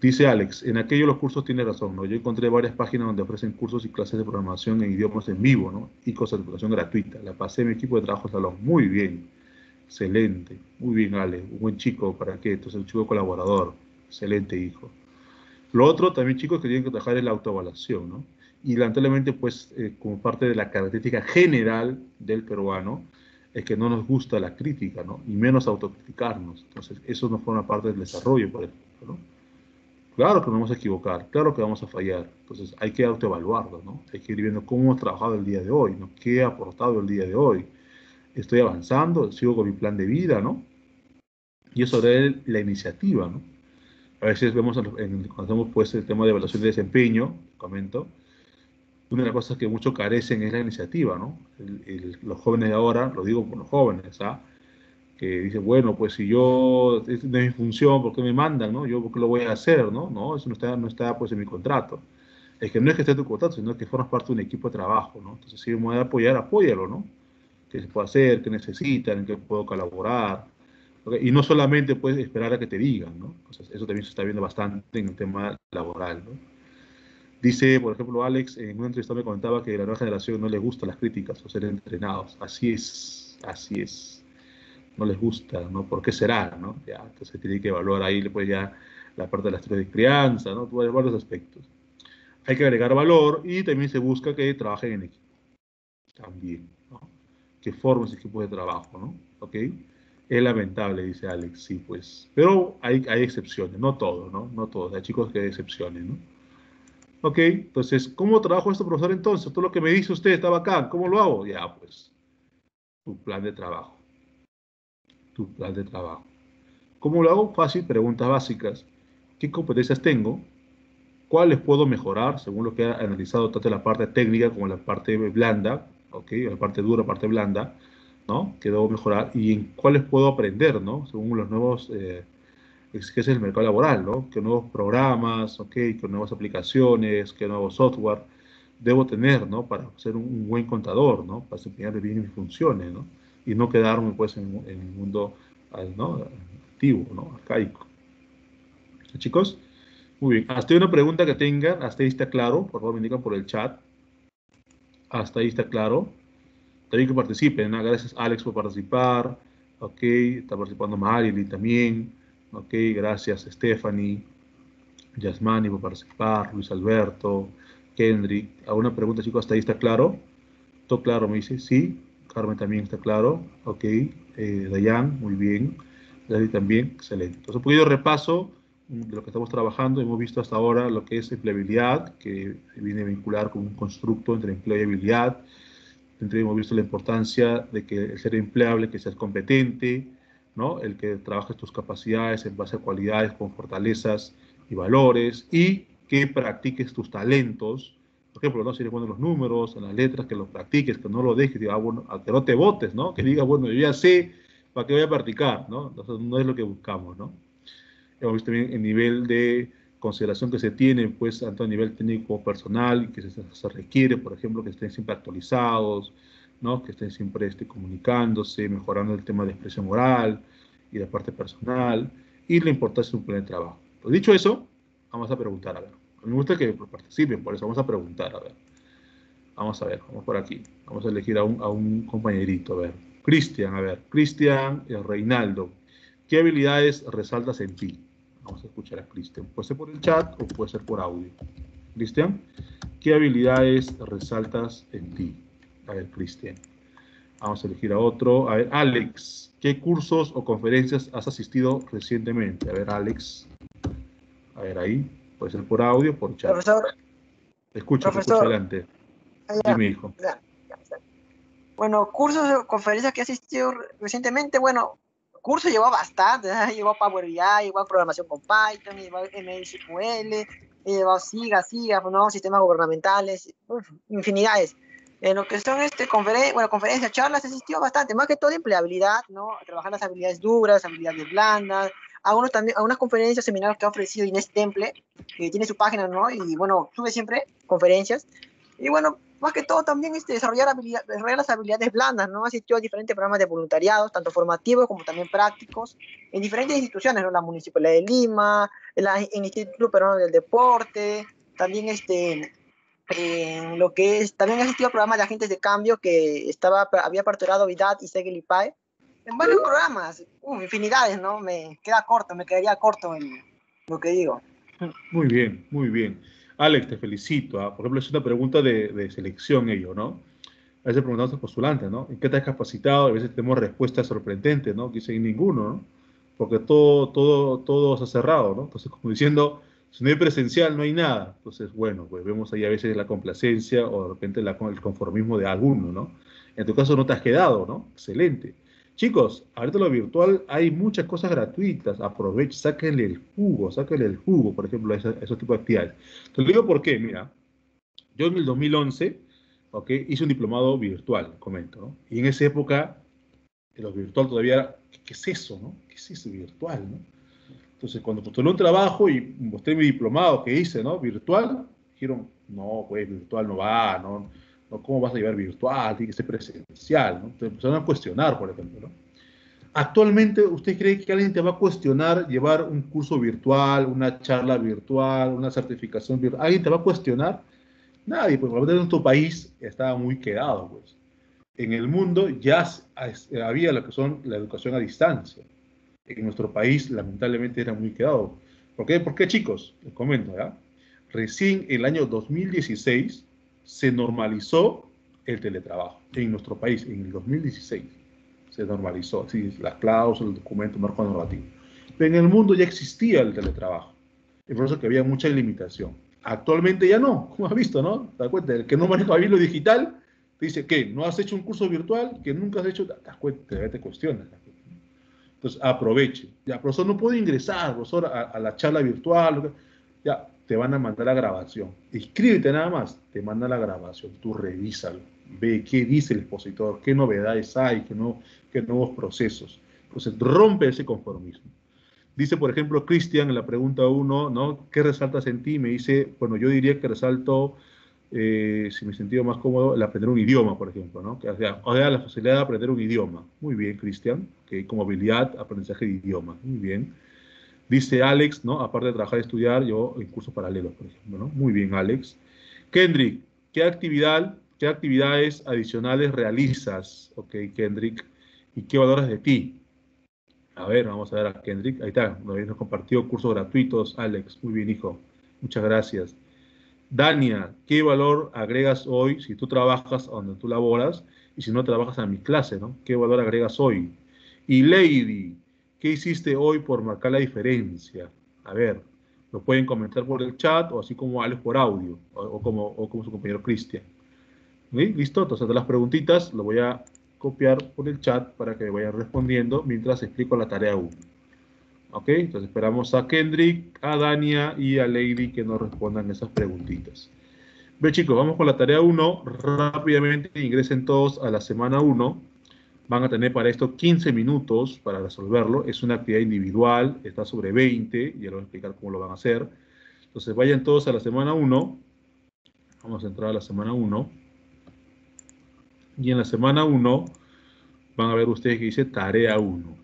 Dice Alex, en aquellos los cursos tiene razón, ¿no? Yo encontré varias páginas donde ofrecen cursos y clases de programación en idiomas en vivo, ¿no? Y con certificación gratuita. La pasé en mi equipo de trabajo salón. Muy bien. Excelente. Muy bien, Alex. Un buen chico, ¿para qué? Entonces, un chico colaborador. Excelente, hijo. Lo otro, también, chicos, que tienen que trabajar es la autoevaluación, ¿no? y lamentablemente, pues, eh, como parte de la característica general del peruano, es que no nos gusta la crítica, ¿no? Y menos autocriticarnos. Entonces, eso no forma parte del desarrollo, por ejemplo, ¿no? Claro que nos vamos a equivocar, claro que vamos a fallar. Entonces, hay que autoevaluarlo, ¿no? Hay que ir viendo cómo hemos trabajado el día de hoy, ¿no? ¿Qué he aportado el día de hoy? ¿Estoy avanzando? ¿Sigo con mi plan de vida, ¿no? Y eso es la iniciativa, ¿no? A veces vemos, en, cuando hacemos pues, el tema de evaluación de desempeño, comento, una de las cosas que muchos carecen es la iniciativa, ¿no? los jóvenes de ahora, lo digo por los jóvenes, ¿ah? Que dicen, bueno, pues si yo, es de mi función, ¿por qué me mandan, no? Yo, ¿por qué lo voy a hacer, no? No, eso no está, no está pues en mi contrato. Es que no es que esté en tu contrato, sino que formas parte de un equipo de trabajo, ¿no? Entonces, si me voy a apoyar, apóyalo, ¿no? ¿Qué se puede hacer? ¿Qué necesitan? ¿En qué puedo colaborar? Y no solamente puedes esperar a que te digan, ¿no? eso también se está viendo bastante en el tema laboral, ¿no? Dice, por ejemplo, Alex, en una entrevista me comentaba que a la nueva generación no les gustan las críticas o ser entrenados. Así es, así es. No les gusta, ¿no? ¿Por qué será, no? Ya, entonces tiene que evaluar ahí después ya la parte de la historia de crianza, ¿no? Varios aspectos. Hay que agregar valor y también se busca que trabajen en equipo. También, ¿no? que formen ese equipo de trabajo, ¿no? ¿Ok? Es lamentable, dice Alex, sí, pues. Pero hay, hay excepciones, no todos, ¿no? No todos, hay chicos que hay excepciones, ¿no? Ok, entonces, ¿cómo trabajo esto, profesor, entonces? Todo lo que me dice usted estaba acá, ¿cómo lo hago? Ya, pues, tu plan de trabajo. Tu plan de trabajo. ¿Cómo lo hago? Fácil, preguntas básicas. ¿Qué competencias tengo? ¿Cuáles puedo mejorar según lo que ha analizado tanto la parte técnica como la parte blanda? ¿Ok? La parte dura, la parte blanda, ¿no? Que debo mejorar. ¿Y en cuáles puedo aprender, ¿no? Según los nuevos... Eh, que es el mercado laboral, ¿no? ¿Qué nuevos programas, ok? ¿Qué nuevas aplicaciones, qué nuevo software debo tener, ¿no? Para ser un, buen contador, ¿no? Para desempeñar bien mis funciones, ¿no? Y no quedarme, pues, en, en el mundo, ¿no? Activo, ¿no? Arcaico. Chicos, muy bien. Hasta ahí una pregunta que tengan, hasta ahí está claro, por favor me indican por el chat. Hasta ahí está claro. También que participen. Gracias Alex por participar. Ok, está participando Mariely también. Ok, gracias Stephanie, Yasmani por participar, Luis Alberto, Kendrick. ¿Alguna pregunta, chicos? ¿Hasta ahí está claro? ¿Todo claro? Me dice, sí. Carmen también está claro. Ok. Eh, Dayan, muy bien. David también, excelente. Entonces, un poquito repaso de lo que estamos trabajando. Hemos visto hasta ahora lo que es empleabilidad, que viene a vincular con un constructo entre y habilidad. hemos visto la importancia de que el ser empleable, que seas competente, ¿no? el que trabajes tus capacidades en base a cualidades con fortalezas y valores y que practiques tus talentos. Por ejemplo, ¿no? si eres bueno en los números, en las letras, que los practiques, que no lo dejes, ah, bueno, que no te votes, ¿no? que digas, bueno, yo ya sé para qué voy a practicar, ¿no? No es lo que buscamos. ¿no? Hemos visto también el nivel de consideración que se tiene, pues, tanto a nivel técnico personal, que se, se requiere, por ejemplo, que estén siempre actualizados, ¿no? que estén siempre este, comunicándose, mejorando el tema de expresión oral y la parte personal, y la importancia de un plan de trabajo. Pues dicho eso, vamos a preguntar, a ver. Me gusta que participen, por eso vamos a preguntar, a ver. Vamos a ver, vamos por aquí. Vamos a elegir a un, a un compañerito, a ver. Cristian, a ver. Cristian Reinaldo. ¿Qué habilidades resaltas en ti? Vamos a escuchar a Cristian. Puede ser por el chat o puede ser por audio. Cristian, ¿qué habilidades resaltas en ti? A ver, Cristian. Vamos a elegir a otro. A ver, Alex, ¿qué cursos o conferencias has asistido recientemente? A ver, Alex. A ver, ahí. Puede ser por audio, por chat. Profesor. Escucha, escucha adelante. mi hijo. Bueno, cursos o conferencias que he asistido recientemente, bueno, curso llevó bastante, llevó Power BI, llevó programación con Python, llevó MSQL, llevó SIGA, SIGA, ¿no? sistemas gubernamentales, infinidades en lo que son este, conferencias, bueno, conferencias, charlas, asistió bastante, más que todo empleabilidad, ¿no? Trabajar las habilidades duras, habilidades blandas, algunos también, algunas conferencias, seminarios que ha ofrecido Inés Temple, que tiene su página, ¿no? Y bueno, sube siempre conferencias. Y bueno, más que todo también este, desarrollar, habilidad, desarrollar las habilidades blandas, ¿no? Asistió a diferentes programas de voluntariado, tanto formativos como también prácticos, en diferentes instituciones, ¿no? La Municipalidad de Lima, el, el Instituto Peruano del Deporte, también este, en lo que es, también asistió al programa de agentes de cambio que estaba, había aperturado Vidad y Segel Pai. En varios programas, infinidades, ¿no? Me queda corto, me quedaría corto en lo que digo. Muy bien, muy bien. Alex, te felicito. ¿ah? Por ejemplo, es una pregunta de, de, selección ello, ¿no? A veces preguntamos a postulantes, ¿no? ¿En qué te has capacitado? A veces tenemos respuestas sorprendentes, ¿no? Que dicen ninguno, ¿no? Porque todo, todo, todo se ha cerrado, ¿no? Entonces, como diciendo, si no hay presencial, no hay nada. Entonces, bueno, pues vemos ahí a veces la complacencia o de repente la, el conformismo de alguno, ¿no? En tu caso no te has quedado, ¿no? Excelente. Chicos, ahorita lo virtual hay muchas cosas gratuitas. Aprovechen, sáquenle el jugo, sáquenle el jugo, por ejemplo, a, esos tipos de actividades. Te lo digo por qué, mira. Yo en el 2011, ok, hice un diplomado virtual, comento, ¿no? Y en esa época, lo virtual todavía, ¿qué, es eso, no? ¿Qué es eso virtual, no? Entonces, cuando postulé un trabajo y mostré mi diplomado que hice, ¿no? Virtual, dijeron, no, pues virtual no va, ¿no? No ¿Cómo vas a llevar virtual? Tiene que ser presencial, ¿no? Entonces empezaron a cuestionar, por ejemplo, ¿no? Actualmente, ¿usted cree que alguien te va a cuestionar llevar un curso virtual, una charla virtual, una certificación virtual? ¿Alguien te va a cuestionar? Nadie, porque en nuestro país estaba muy quedado, pues. En el mundo ya había lo que son la educación a distancia en nuestro país lamentablemente era muy quedado. ¿Por qué? ¿Por qué, chicos? Les comento, ¿ya? Recién el año 2016 se normalizó el teletrabajo en nuestro país en el 2016. Se normalizó, así las cláusulas, el documento marco normativo. Pero en el mundo ya existía el teletrabajo. Es por eso que había mucha limitación. Actualmente ya no, como has visto, ¿no? ¿Te das cuenta? El que no maneja bien lo digital, te dice, ¿qué? ¿No has hecho un curso virtual? ¿Que nunca has hecho? Te das cuenta, te cuestionas. Entonces, aproveche. Ya, profesor, no puedo ingresar, profesor, a, a la charla virtual. Ya, te van a mandar la grabación. Escríbete nada más, te manda la grabación, tú revísalo, ve qué dice el expositor, qué novedades hay, qué, nuevos procesos. Entonces, rompe ese conformismo. Dice, por ejemplo, Cristian en la pregunta 1, ¿no? ¿Qué resaltas en ti? Me dice, bueno, yo diría que resalto, eh, si me he sentido más cómodo, el aprender un idioma, por ejemplo, ¿no? O, sea, la facilidad de aprender un idioma. Muy bien, Cristian, que como habilidad, aprendizaje de idioma. Muy bien. Dice Alex, ¿no? Aparte de trabajar y estudiar, yo en cursos paralelos, por ejemplo, ¿no? Muy bien, Alex. Kendrick, ¿qué actividad, qué actividades adicionales realizas? Ok, Kendrick. ¿Y qué valoras de ti? A ver, vamos a ver a Kendrick. Ahí está, nos compartió cursos gratuitos, Alex. Muy bien, hijo. Muchas gracias. Dania, ¿qué valor agregas hoy si tú trabajas donde tú laboras y si no trabajas en mi clase, ¿no? ¿Qué valor agregas hoy? Y Lady, ¿Qué hiciste hoy por marcar la diferencia? A ver, lo pueden comentar por el chat o así como Alex por audio o, como, su compañero Cristian. ¿Listo? Entonces, las preguntitas lo voy a copiar por el chat para que vayan respondiendo mientras explico la tarea 1. ¿Ok? Entonces esperamos a Kendrick, a Dania y a Lady que nos respondan esas preguntitas. Ve chicos, vamos con la tarea 1. Rápidamente ingresen todos a la semana 1 Van a tener para esto 15 minutos para resolverlo. Es una actividad individual, está sobre 20, ya les voy a explicar cómo lo van a hacer. Entonces vayan todos a la semana 1. Vamos a entrar a la semana 1. Y en la semana 1 van a ver ustedes que dice tarea 1.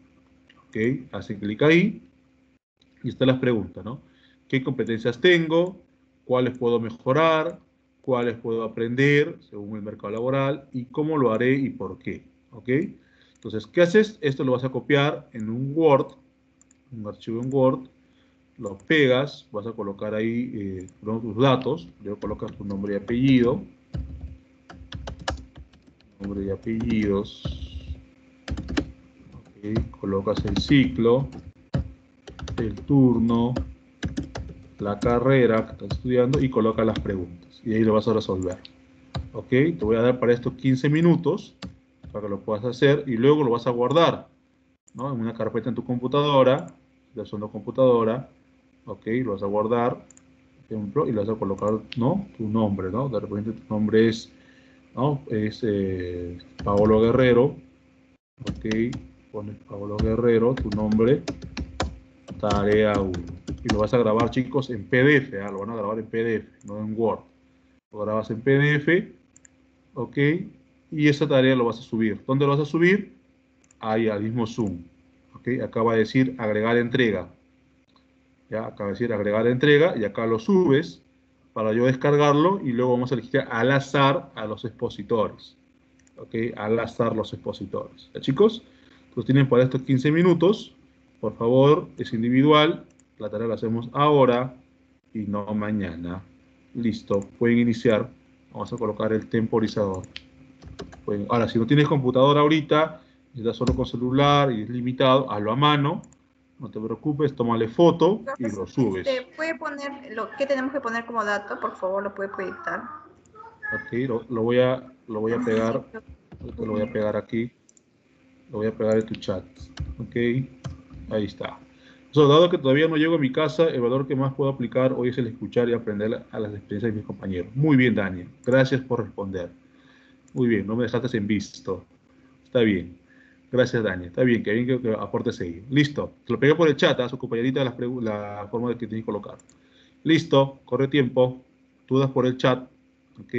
¿Ok? Hacen clic ahí y están las preguntas, ¿no? ¿Qué competencias tengo? ¿Cuáles puedo mejorar? ¿Cuáles puedo aprender según el mercado laboral? ¿Y cómo lo haré y por qué? ¿Ok? Entonces, ¿qué haces? Esto lo vas a copiar en un Word, un archivo en Word, lo pegas, vas a colocar ahí eh, tus datos, luego colocas tu nombre y apellido, nombre y apellidos, colocas el ciclo, el turno, la carrera que estás estudiando y coloca las preguntas. Y ahí lo vas a resolver. Ok, te voy a dar para esto 15 minutos para que lo puedas hacer y luego lo vas a guardar ¿no? en una carpeta en tu computadora, de una computadora, ok, lo vas a guardar, ejemplo, y le vas a colocar ¿no? tu nombre, ¿no? De repente tu nombre es, ¿no? es eh, Paolo Guerrero, ok, pones Paolo Guerrero, tu nombre, tarea 1. Y lo vas a grabar, chicos, en PDF, ¿ah? lo van a grabar en PDF, no en Word. Lo grabas en PDF, ok, y esa tarea lo vas a subir. ¿Dónde lo vas a subir? Ahí al mismo Zoom. ¿okay? Acaba de decir agregar entrega. Ya acaba de decir agregar entrega y acá lo subes para yo descargarlo y luego vamos a elegir al azar a los expositores. Al azar los expositores. ¿Ya chicos? Entonces tienen para estos 15 minutos. Por favor, es individual. La tarea la hacemos ahora y no mañana. Listo, pueden iniciar. Vamos a colocar el temporizador. Pues, ahora, si no tienes computadora ahorita, estás solo con celular y es limitado, hazlo a mano, no te preocupes, tómale foto y lo subes. Este, ¿Puede poner lo que tenemos que poner como dato? Por favor, lo puede proyectar. Ok, lo, voy a lo voy a pegar, lo voy a pegar aquí, lo voy a pegar en tu chat. Ok, ahí está. dado que todavía no llego a mi casa, el valor que más puedo aplicar hoy es el escuchar y aprender a las experiencias de mis compañeros. Muy bien, Daniel. Gracias por responder. Muy bien, no me dejaste en visto. Está bien. Gracias, Dani. Está bien, que bien que, aporte seguir. Listo. Te lo pegué por el chat a su compañerita la, la forma de que tienes que colocar. Listo. Corre tiempo. Tú das por el chat. ¿Ok?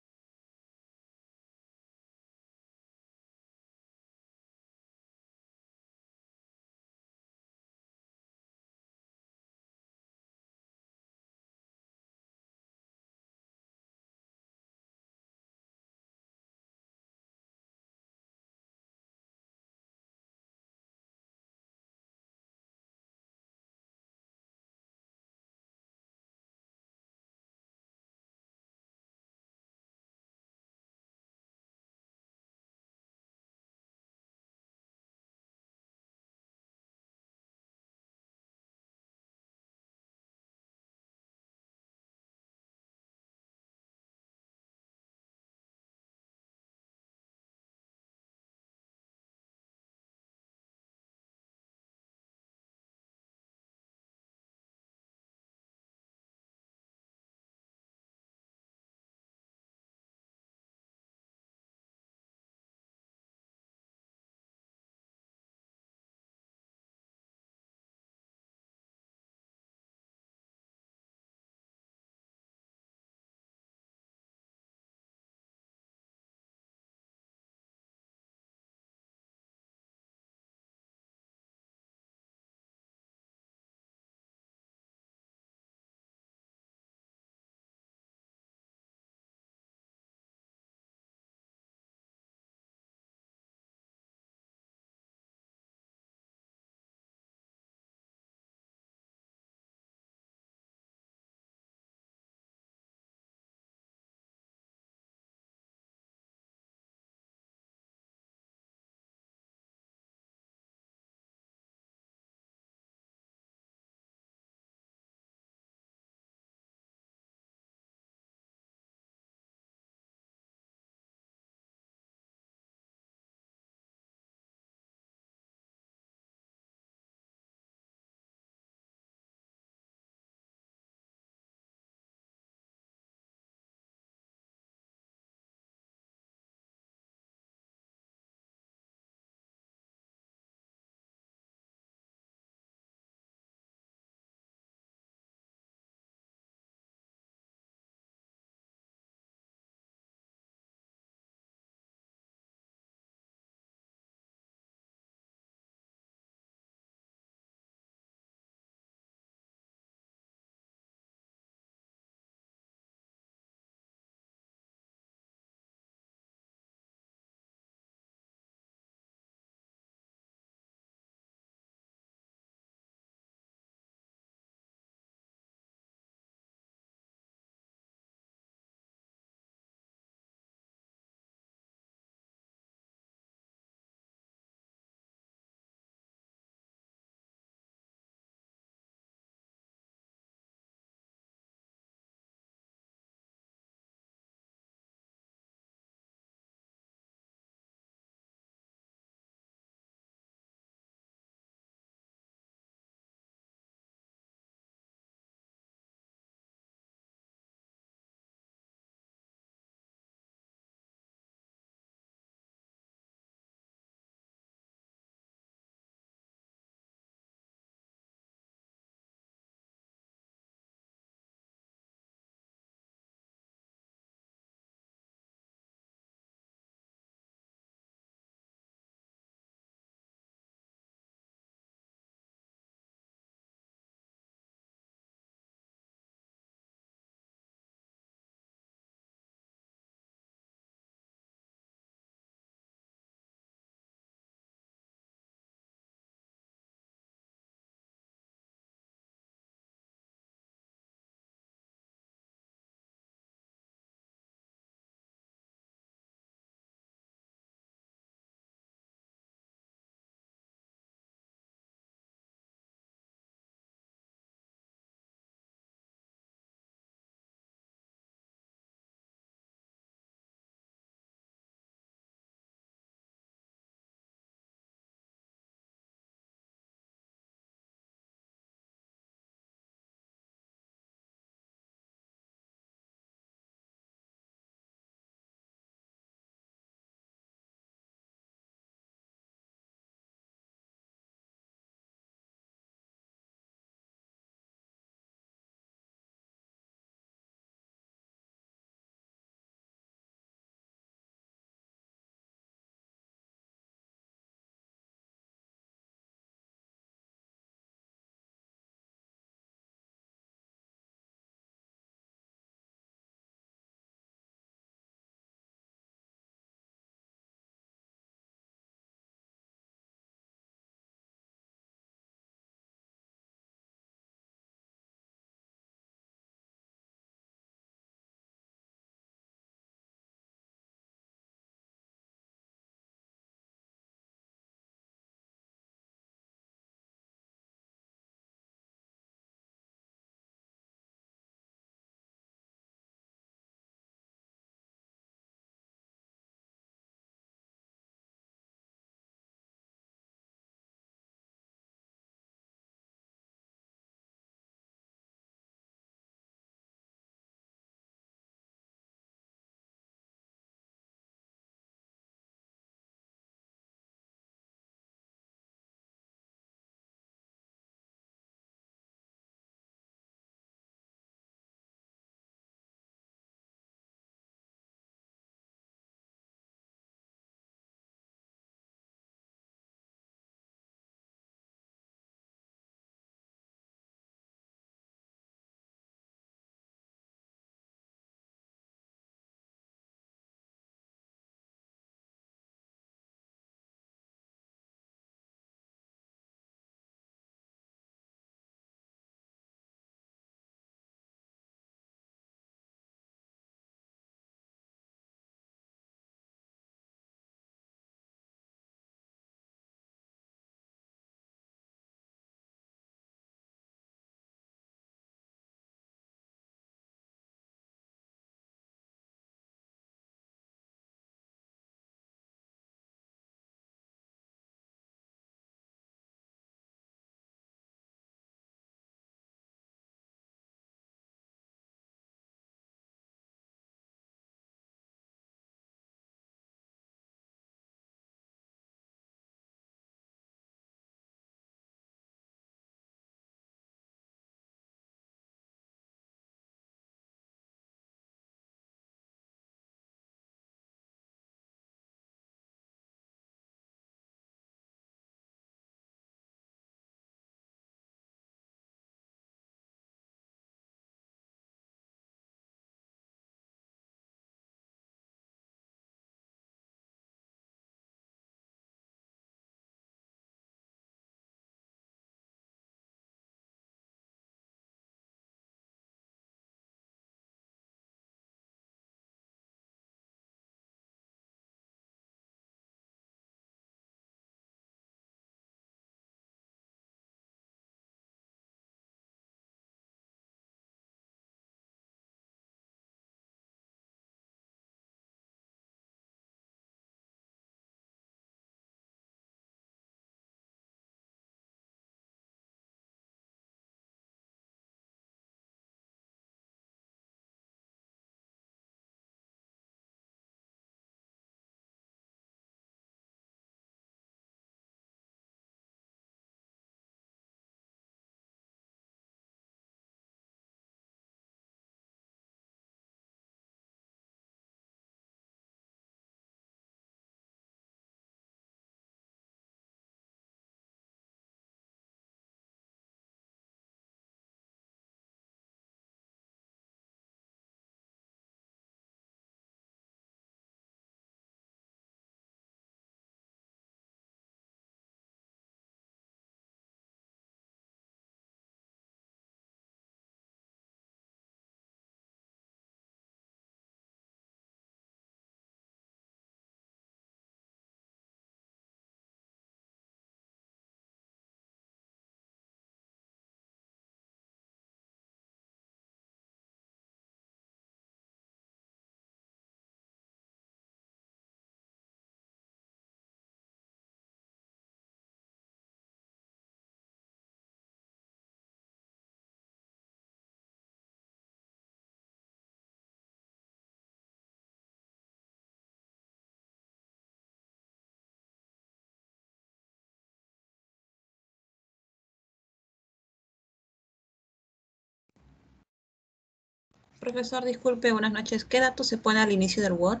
Profesor, disculpe, buenas noches. ¿Qué datos se pone al inicio del Word?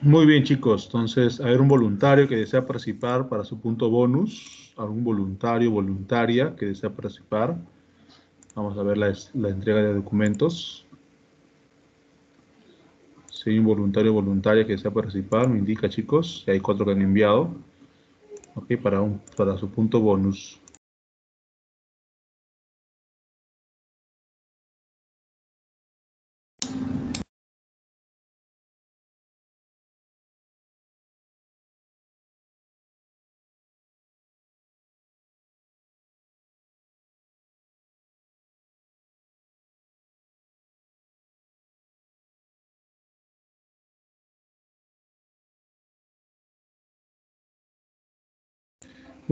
Muy bien, chicos. Entonces, a ver, un voluntario que desea participar para su punto bonus. Algún voluntario, voluntaria que desea participar. Vamos a ver la entrega de documentos. Si hay un voluntario o voluntaria que desea participar, me indica, chicos. Si hay cuatro que han enviado. Ok, para, un, para su punto bonus.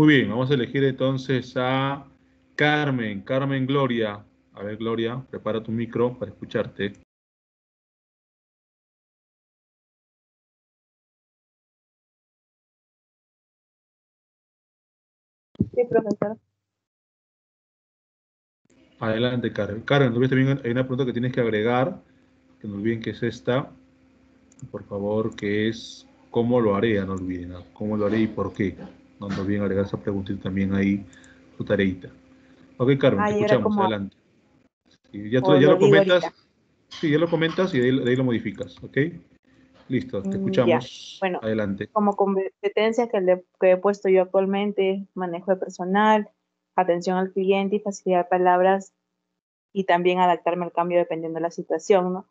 Muy bien, vamos a elegir entonces a Carmen, Carmen Gloria. A ver, Gloria, prepara tu micro para escucharte. Sí, profesor. Adelante, Carmen. Carmen, también hay una pregunta que tienes que agregar, que no olviden que es esta, por favor, que es ¿cómo lo haré? No olviden, ¿cómo lo haré y por qué? No bien agregar esa preguntita también ahí, su tareita. Ok, Carmen, te escuchamos, adelante. ya, lo, comentas, sí, ya lo comentas y de ahí, lo modificas, ¿ok? Listo, te mm, escuchamos. Bueno, adelante. Como competencias que, que he puesto yo actualmente, manejo de personal, atención al cliente y facilidad de palabras y también adaptarme al cambio dependiendo de la situación, ¿no?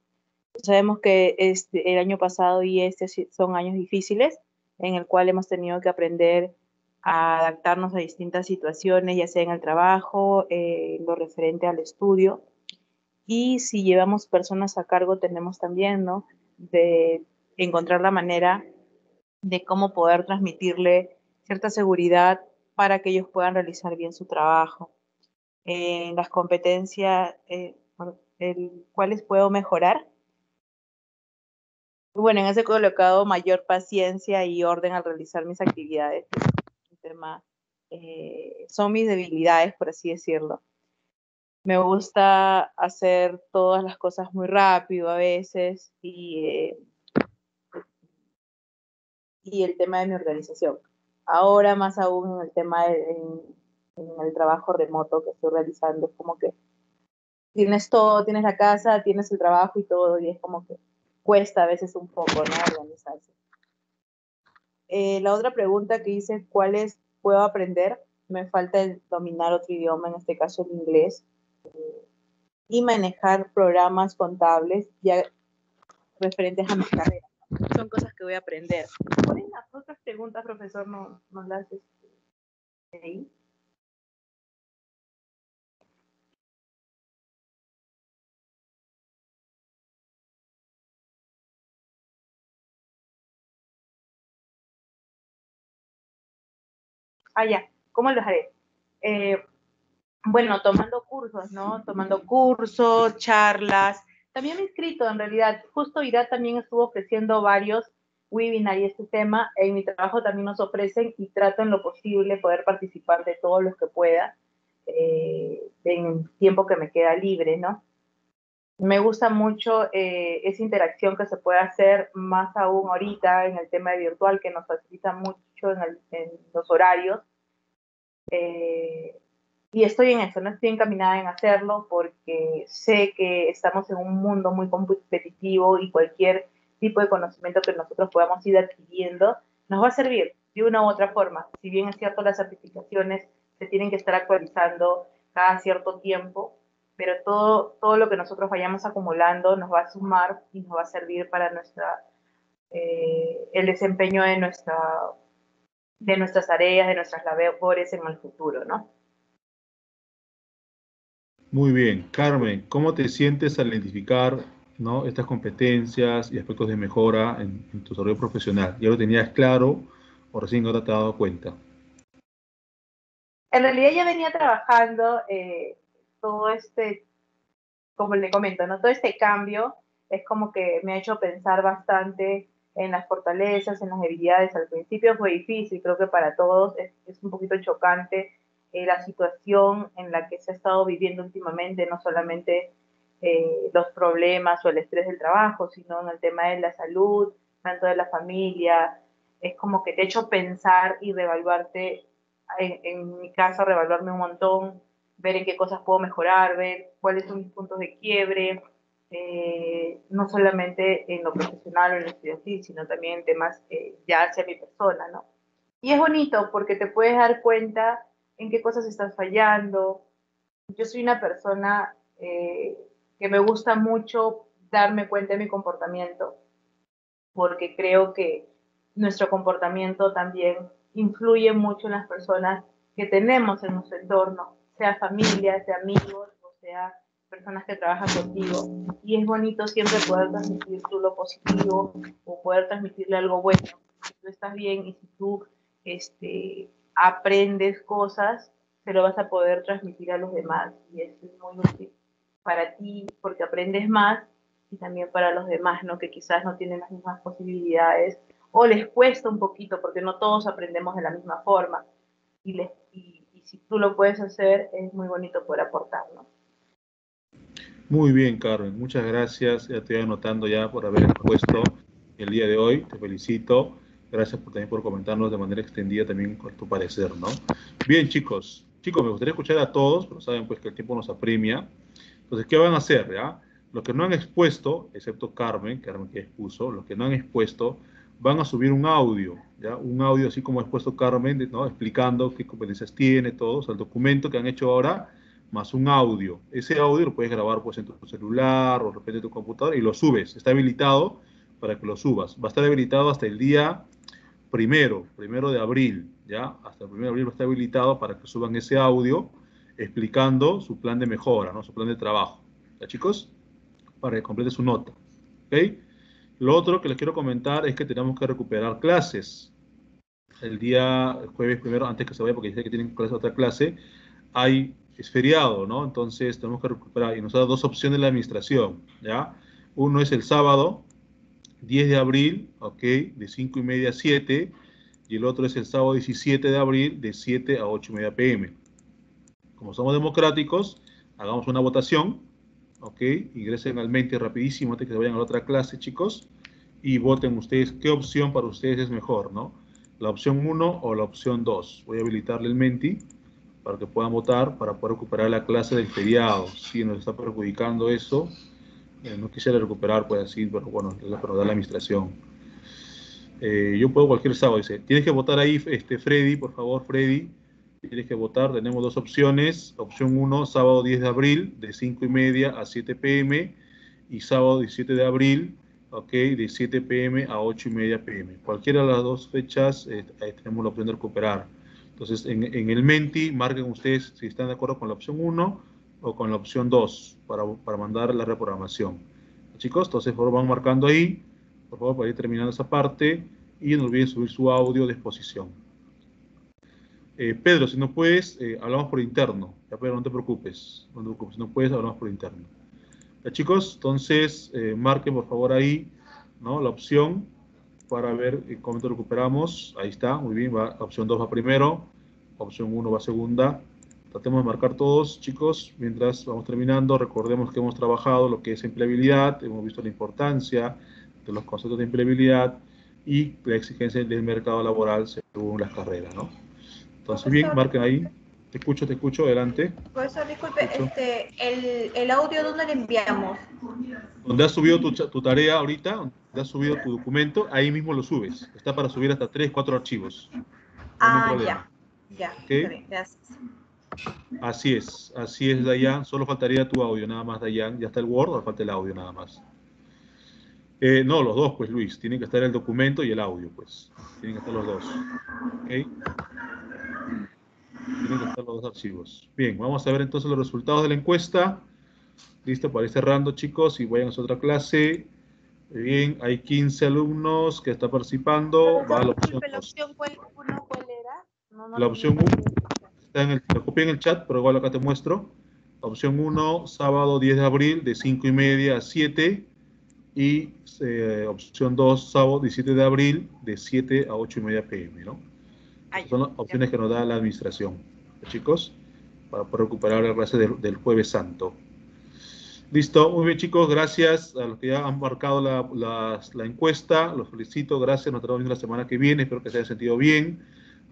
Sabemos que este, el año pasado y este son años difíciles en el cual hemos tenido que aprender a adaptarnos a distintas situaciones, ya sea en el trabajo, eh, en lo referente al estudio. Y si llevamos personas a cargo, tenemos también, ¿no? De encontrar la manera de cómo poder transmitirle cierta seguridad para que ellos puedan realizar bien su trabajo. En las competencias, eh, ¿cuáles puedo mejorar? Bueno, en ese colocado mayor paciencia y orden al realizar mis actividades tema, eh, son mis debilidades, por así decirlo. Me gusta hacer todas las cosas muy rápido a veces y, eh, y el tema de mi organización. Ahora más aún en el tema de, en, el trabajo remoto que estoy realizando, es como que tienes todo, tienes la casa, tienes el trabajo y todo, y es como que cuesta a veces un poco, ¿no? Organizarse. Eh, la otra pregunta que hice, ¿cuáles puedo aprender? Me falta dominar otro idioma, en este caso el inglés, eh, y manejar programas contables ya referentes a mi carrera. Son cosas que voy a aprender. ¿Cuáles las otras preguntas, profesor? ¿Nos, nos las ahí? Ah, ya, ¿cómo lo haré? Eh, bueno, tomando cursos, ¿no? Tomando cursos, charlas. También me he inscrito, en realidad. Justo IRA también estuvo ofreciendo varios webinars y este tema. En mi trabajo también nos ofrecen y trato en lo posible poder participar de todos los que pueda eh, en el tiempo que me queda libre, ¿no? Me gusta mucho eh, esa interacción que se puede hacer más aún ahorita en el tema de virtual que nos facilita mucho en los horarios eh, y estoy en eso, no estoy encaminada en hacerlo porque sé que estamos en un mundo muy competitivo y cualquier tipo de conocimiento que nosotros podamos ir adquiriendo nos va a servir de una u otra forma. Si bien es cierto, las certificaciones se tienen que estar actualizando cada cierto tiempo, pero todo, todo lo que nosotros vayamos acumulando nos va a sumar y nos va a servir para nuestra, eh, el desempeño de nuestra de nuestras tareas, de nuestras labores en el futuro, ¿no? Muy bien. Carmen, ¿cómo te sientes al identificar ¿no? estas competencias y aspectos de mejora en, tu desarrollo profesional? ¿Ya lo tenías claro o recién ahora te has dado cuenta? En realidad ya venía trabajando eh, todo este como le comento, ¿no? Todo este cambio es como que me ha hecho pensar bastante en las fortalezas, en las debilidades. Al principio fue difícil, creo que para todos es, un poquito chocante eh, la situación en la que se ha estado viviendo últimamente, no solamente eh, los problemas o el estrés del trabajo, sino en el tema de la salud, tanto de la familia. Es como que te ha hecho pensar y revaluarte, en, en mi caso, revaluarme un montón, ver en qué cosas puedo mejorar, ver cuáles son mis puntos de quiebre, eh, no solamente en lo profesional o en lo estudiantil, sino también en temas eh, ya hacia mi persona, ¿no? Y es bonito porque te puedes dar cuenta en qué cosas estás fallando. Yo soy una persona eh, que me gusta mucho darme cuenta de mi comportamiento, porque creo que nuestro comportamiento también influye mucho en las personas que tenemos en nuestro entorno, sea familia, sea amigos, o sea personas que trabajan contigo. Y es bonito siempre poder transmitir tú lo positivo o poder transmitirle algo bueno. Si tú estás bien y si tú este, aprendes cosas, se lo vas a poder transmitir a los demás. Y es muy útil para ti porque aprendes más y también para los demás, ¿no? Que quizás no tienen las mismas posibilidades o les cuesta un poquito porque no todos aprendemos de la misma forma. Y, les, y si tú lo puedes hacer, es muy bonito poder aportar, ¿no? Muy bien, Carmen, muchas gracias. Ya voy anotando ya por haber expuesto el día de hoy. Te felicito. Gracias por, también por comentarnos de manera extendida también con tu parecer, ¿no? Bien, chicos. Chicos, me gustaría escuchar a todos, pero saben pues que el tiempo nos apremia. Entonces, ¿qué van a hacer, ya? Los que no han expuesto, excepto Carmen, Carmen que expuso, los que no han expuesto, van a subir un audio, ¿ya? Un audio así como ha expuesto Carmen, ¿no? Explicando qué competencias tiene, todos, el documento que han hecho ahora más un audio. Ese audio lo puedes grabar pues en tu celular o de repente en tu computadora y lo subes. Está habilitado para que lo subas. Va a estar habilitado hasta el día primero, primero de abril, ¿ya? Hasta el primero de abril va a estar habilitado para que suban ese audio explicando su plan de mejora, ¿no? Su plan de trabajo. ¿Ya, chicos? Para que complete su nota. ¿Ok? Lo otro que les quiero comentar es que tenemos que recuperar clases. El día jueves primero, antes que se vaya, porque dice que tienen clase, otra clase, hay es feriado, ¿no? Entonces tenemos que recuperar y nos da dos opciones la administración, ¿ya? Uno es el sábado, 10 de abril, ¿ok? De 5 y media a 7, y el otro es el sábado 17 de abril, de 7 a 8 y media pm. Como somos democráticos, hagamos una votación, ¿ok? Ingresen al mente rapidísimo antes que se vayan a la otra clase, chicos, y voten ustedes qué opción para ustedes es mejor, ¿no? La opción 1 o la opción 2. Voy a habilitarle el Menti para que puedan votar para poder recuperar la clase del feriado. Si nos está perjudicando eso, eh, no quisiera recuperar, pues así, pero bueno, es la la administración. Eh, yo puedo cualquier sábado, dice. Tienes que votar ahí, este, Freddy, por favor, Freddy. Tienes que votar. Tenemos dos opciones. Opción 1, sábado 10 de abril, de 5 y media a 7 pm. Y sábado 17 de abril, ok, de 7 pm a 8 y media pm. Cualquiera de las dos fechas, eh, tenemos la opción de recuperar. Entonces, en, el Menti, marquen ustedes si están de acuerdo con la opción 1 o con la opción 2 para, para mandar la reprogramación. Chicos, entonces por van marcando ahí, por favor, para ir terminando esa parte y no olviden subir su audio de exposición. Eh, Pedro, si no puedes, eh, hablamos por interno. Ya, Pedro, no te preocupes. No. Si no puedes, hablamos por interno. Ya, chicos, entonces eh, marquen por favor ahí ¿no? la opción para ver cómo recuperamos. Ahí está, muy bien. Va, opción 2 va primero, opción 1 va segunda. Tratemos de marcar todos, chicos, mientras vamos terminando. Recordemos que hemos trabajado lo que es empleabilidad, hemos visto la importancia de los conceptos de empleabilidad y la exigencia del mercado laboral según las carreras, ¿no? Entonces, bien, marquen ahí. Te escucho, te escucho, adelante. Profesor, disculpe, este, el, el, audio, ¿dónde le enviamos? Donde has subido tu, tu, tarea ahorita, donde has subido tu documento, ahí mismo lo subes. Está para subir hasta 3, 4 archivos. ah, ya. Ya, ¿Okay? gracias. Así es, así es, Dayan. Solo faltaría tu audio, nada más, Dayan. Ya está el Word, ahora falta el audio, nada más. Eh, no, los dos, pues, Luis. Tienen que estar el documento y el audio, pues. Tienen que estar los dos. ¿Ok? Tienen que estar los dos archivos. Bien, vamos a ver entonces los resultados de la encuesta. Listo para ir cerrando, chicos, y vayan a otra clase. Bien, hay 15 alumnos que están participando. Va la opción, la opción ¿cuál, cuál era? la opción 1 está en el, te copié en el chat, pero igual acá te muestro. Opción 1, sábado 10 de abril de 5 y media a 7. Y eh, opción 2, sábado 17 de abril de 7 a 8 y media pm, ¿no? Son las opciones que nos da la administración, chicos, para poder recuperar la clase del, jueves santo. Listo, muy bien chicos, gracias a los que ya han marcado la, encuesta, los felicito, gracias, nos vemos la semana que viene, espero que se hayan sentido bien,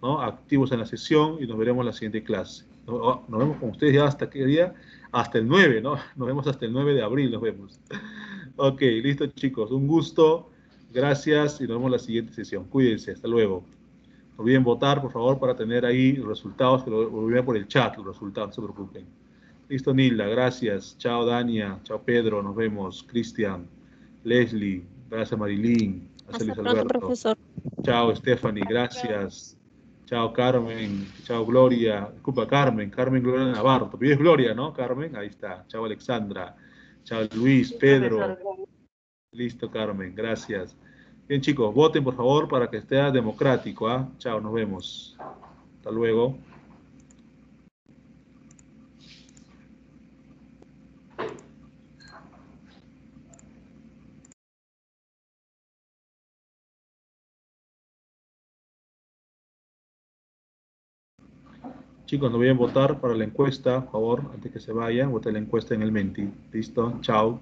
¿no? activos en la sesión y nos veremos en la siguiente clase. Nos, vemos con ustedes ya hasta qué día, hasta el 9, ¿no? Nos vemos hasta el 9 de abril, nos vemos. Ok, listo chicos, un gusto, gracias y nos vemos en la siguiente sesión. Cuídense, hasta luego. No olviden votar, por favor, para tener ahí los resultados, que lo olviden por el chat, los resultados, no se preocupen. Listo, Nilda, gracias. Chao, Dania. Chao, Pedro, nos vemos. Cristian, Leslie, gracias, Marilyn. Hasta pronto, profesor. Chao, Stephanie, gracias. Chao, Carmen. Chao, Gloria. Disculpa, Carmen. Carmen Gloria Navarro. Tu es Gloria, ¿no, Carmen? Ahí está. Chao, Alexandra. Chao, Luis, Pedro. Listo, Carmen. Gracias. Bien, chicos, voten por favor para que esté democrático. ¿ah? Chao, nos vemos. Hasta luego. Chicos, no a votar para la encuesta, por favor, antes que se vayan, voten la encuesta en el Menti. ¿Listo? Chao.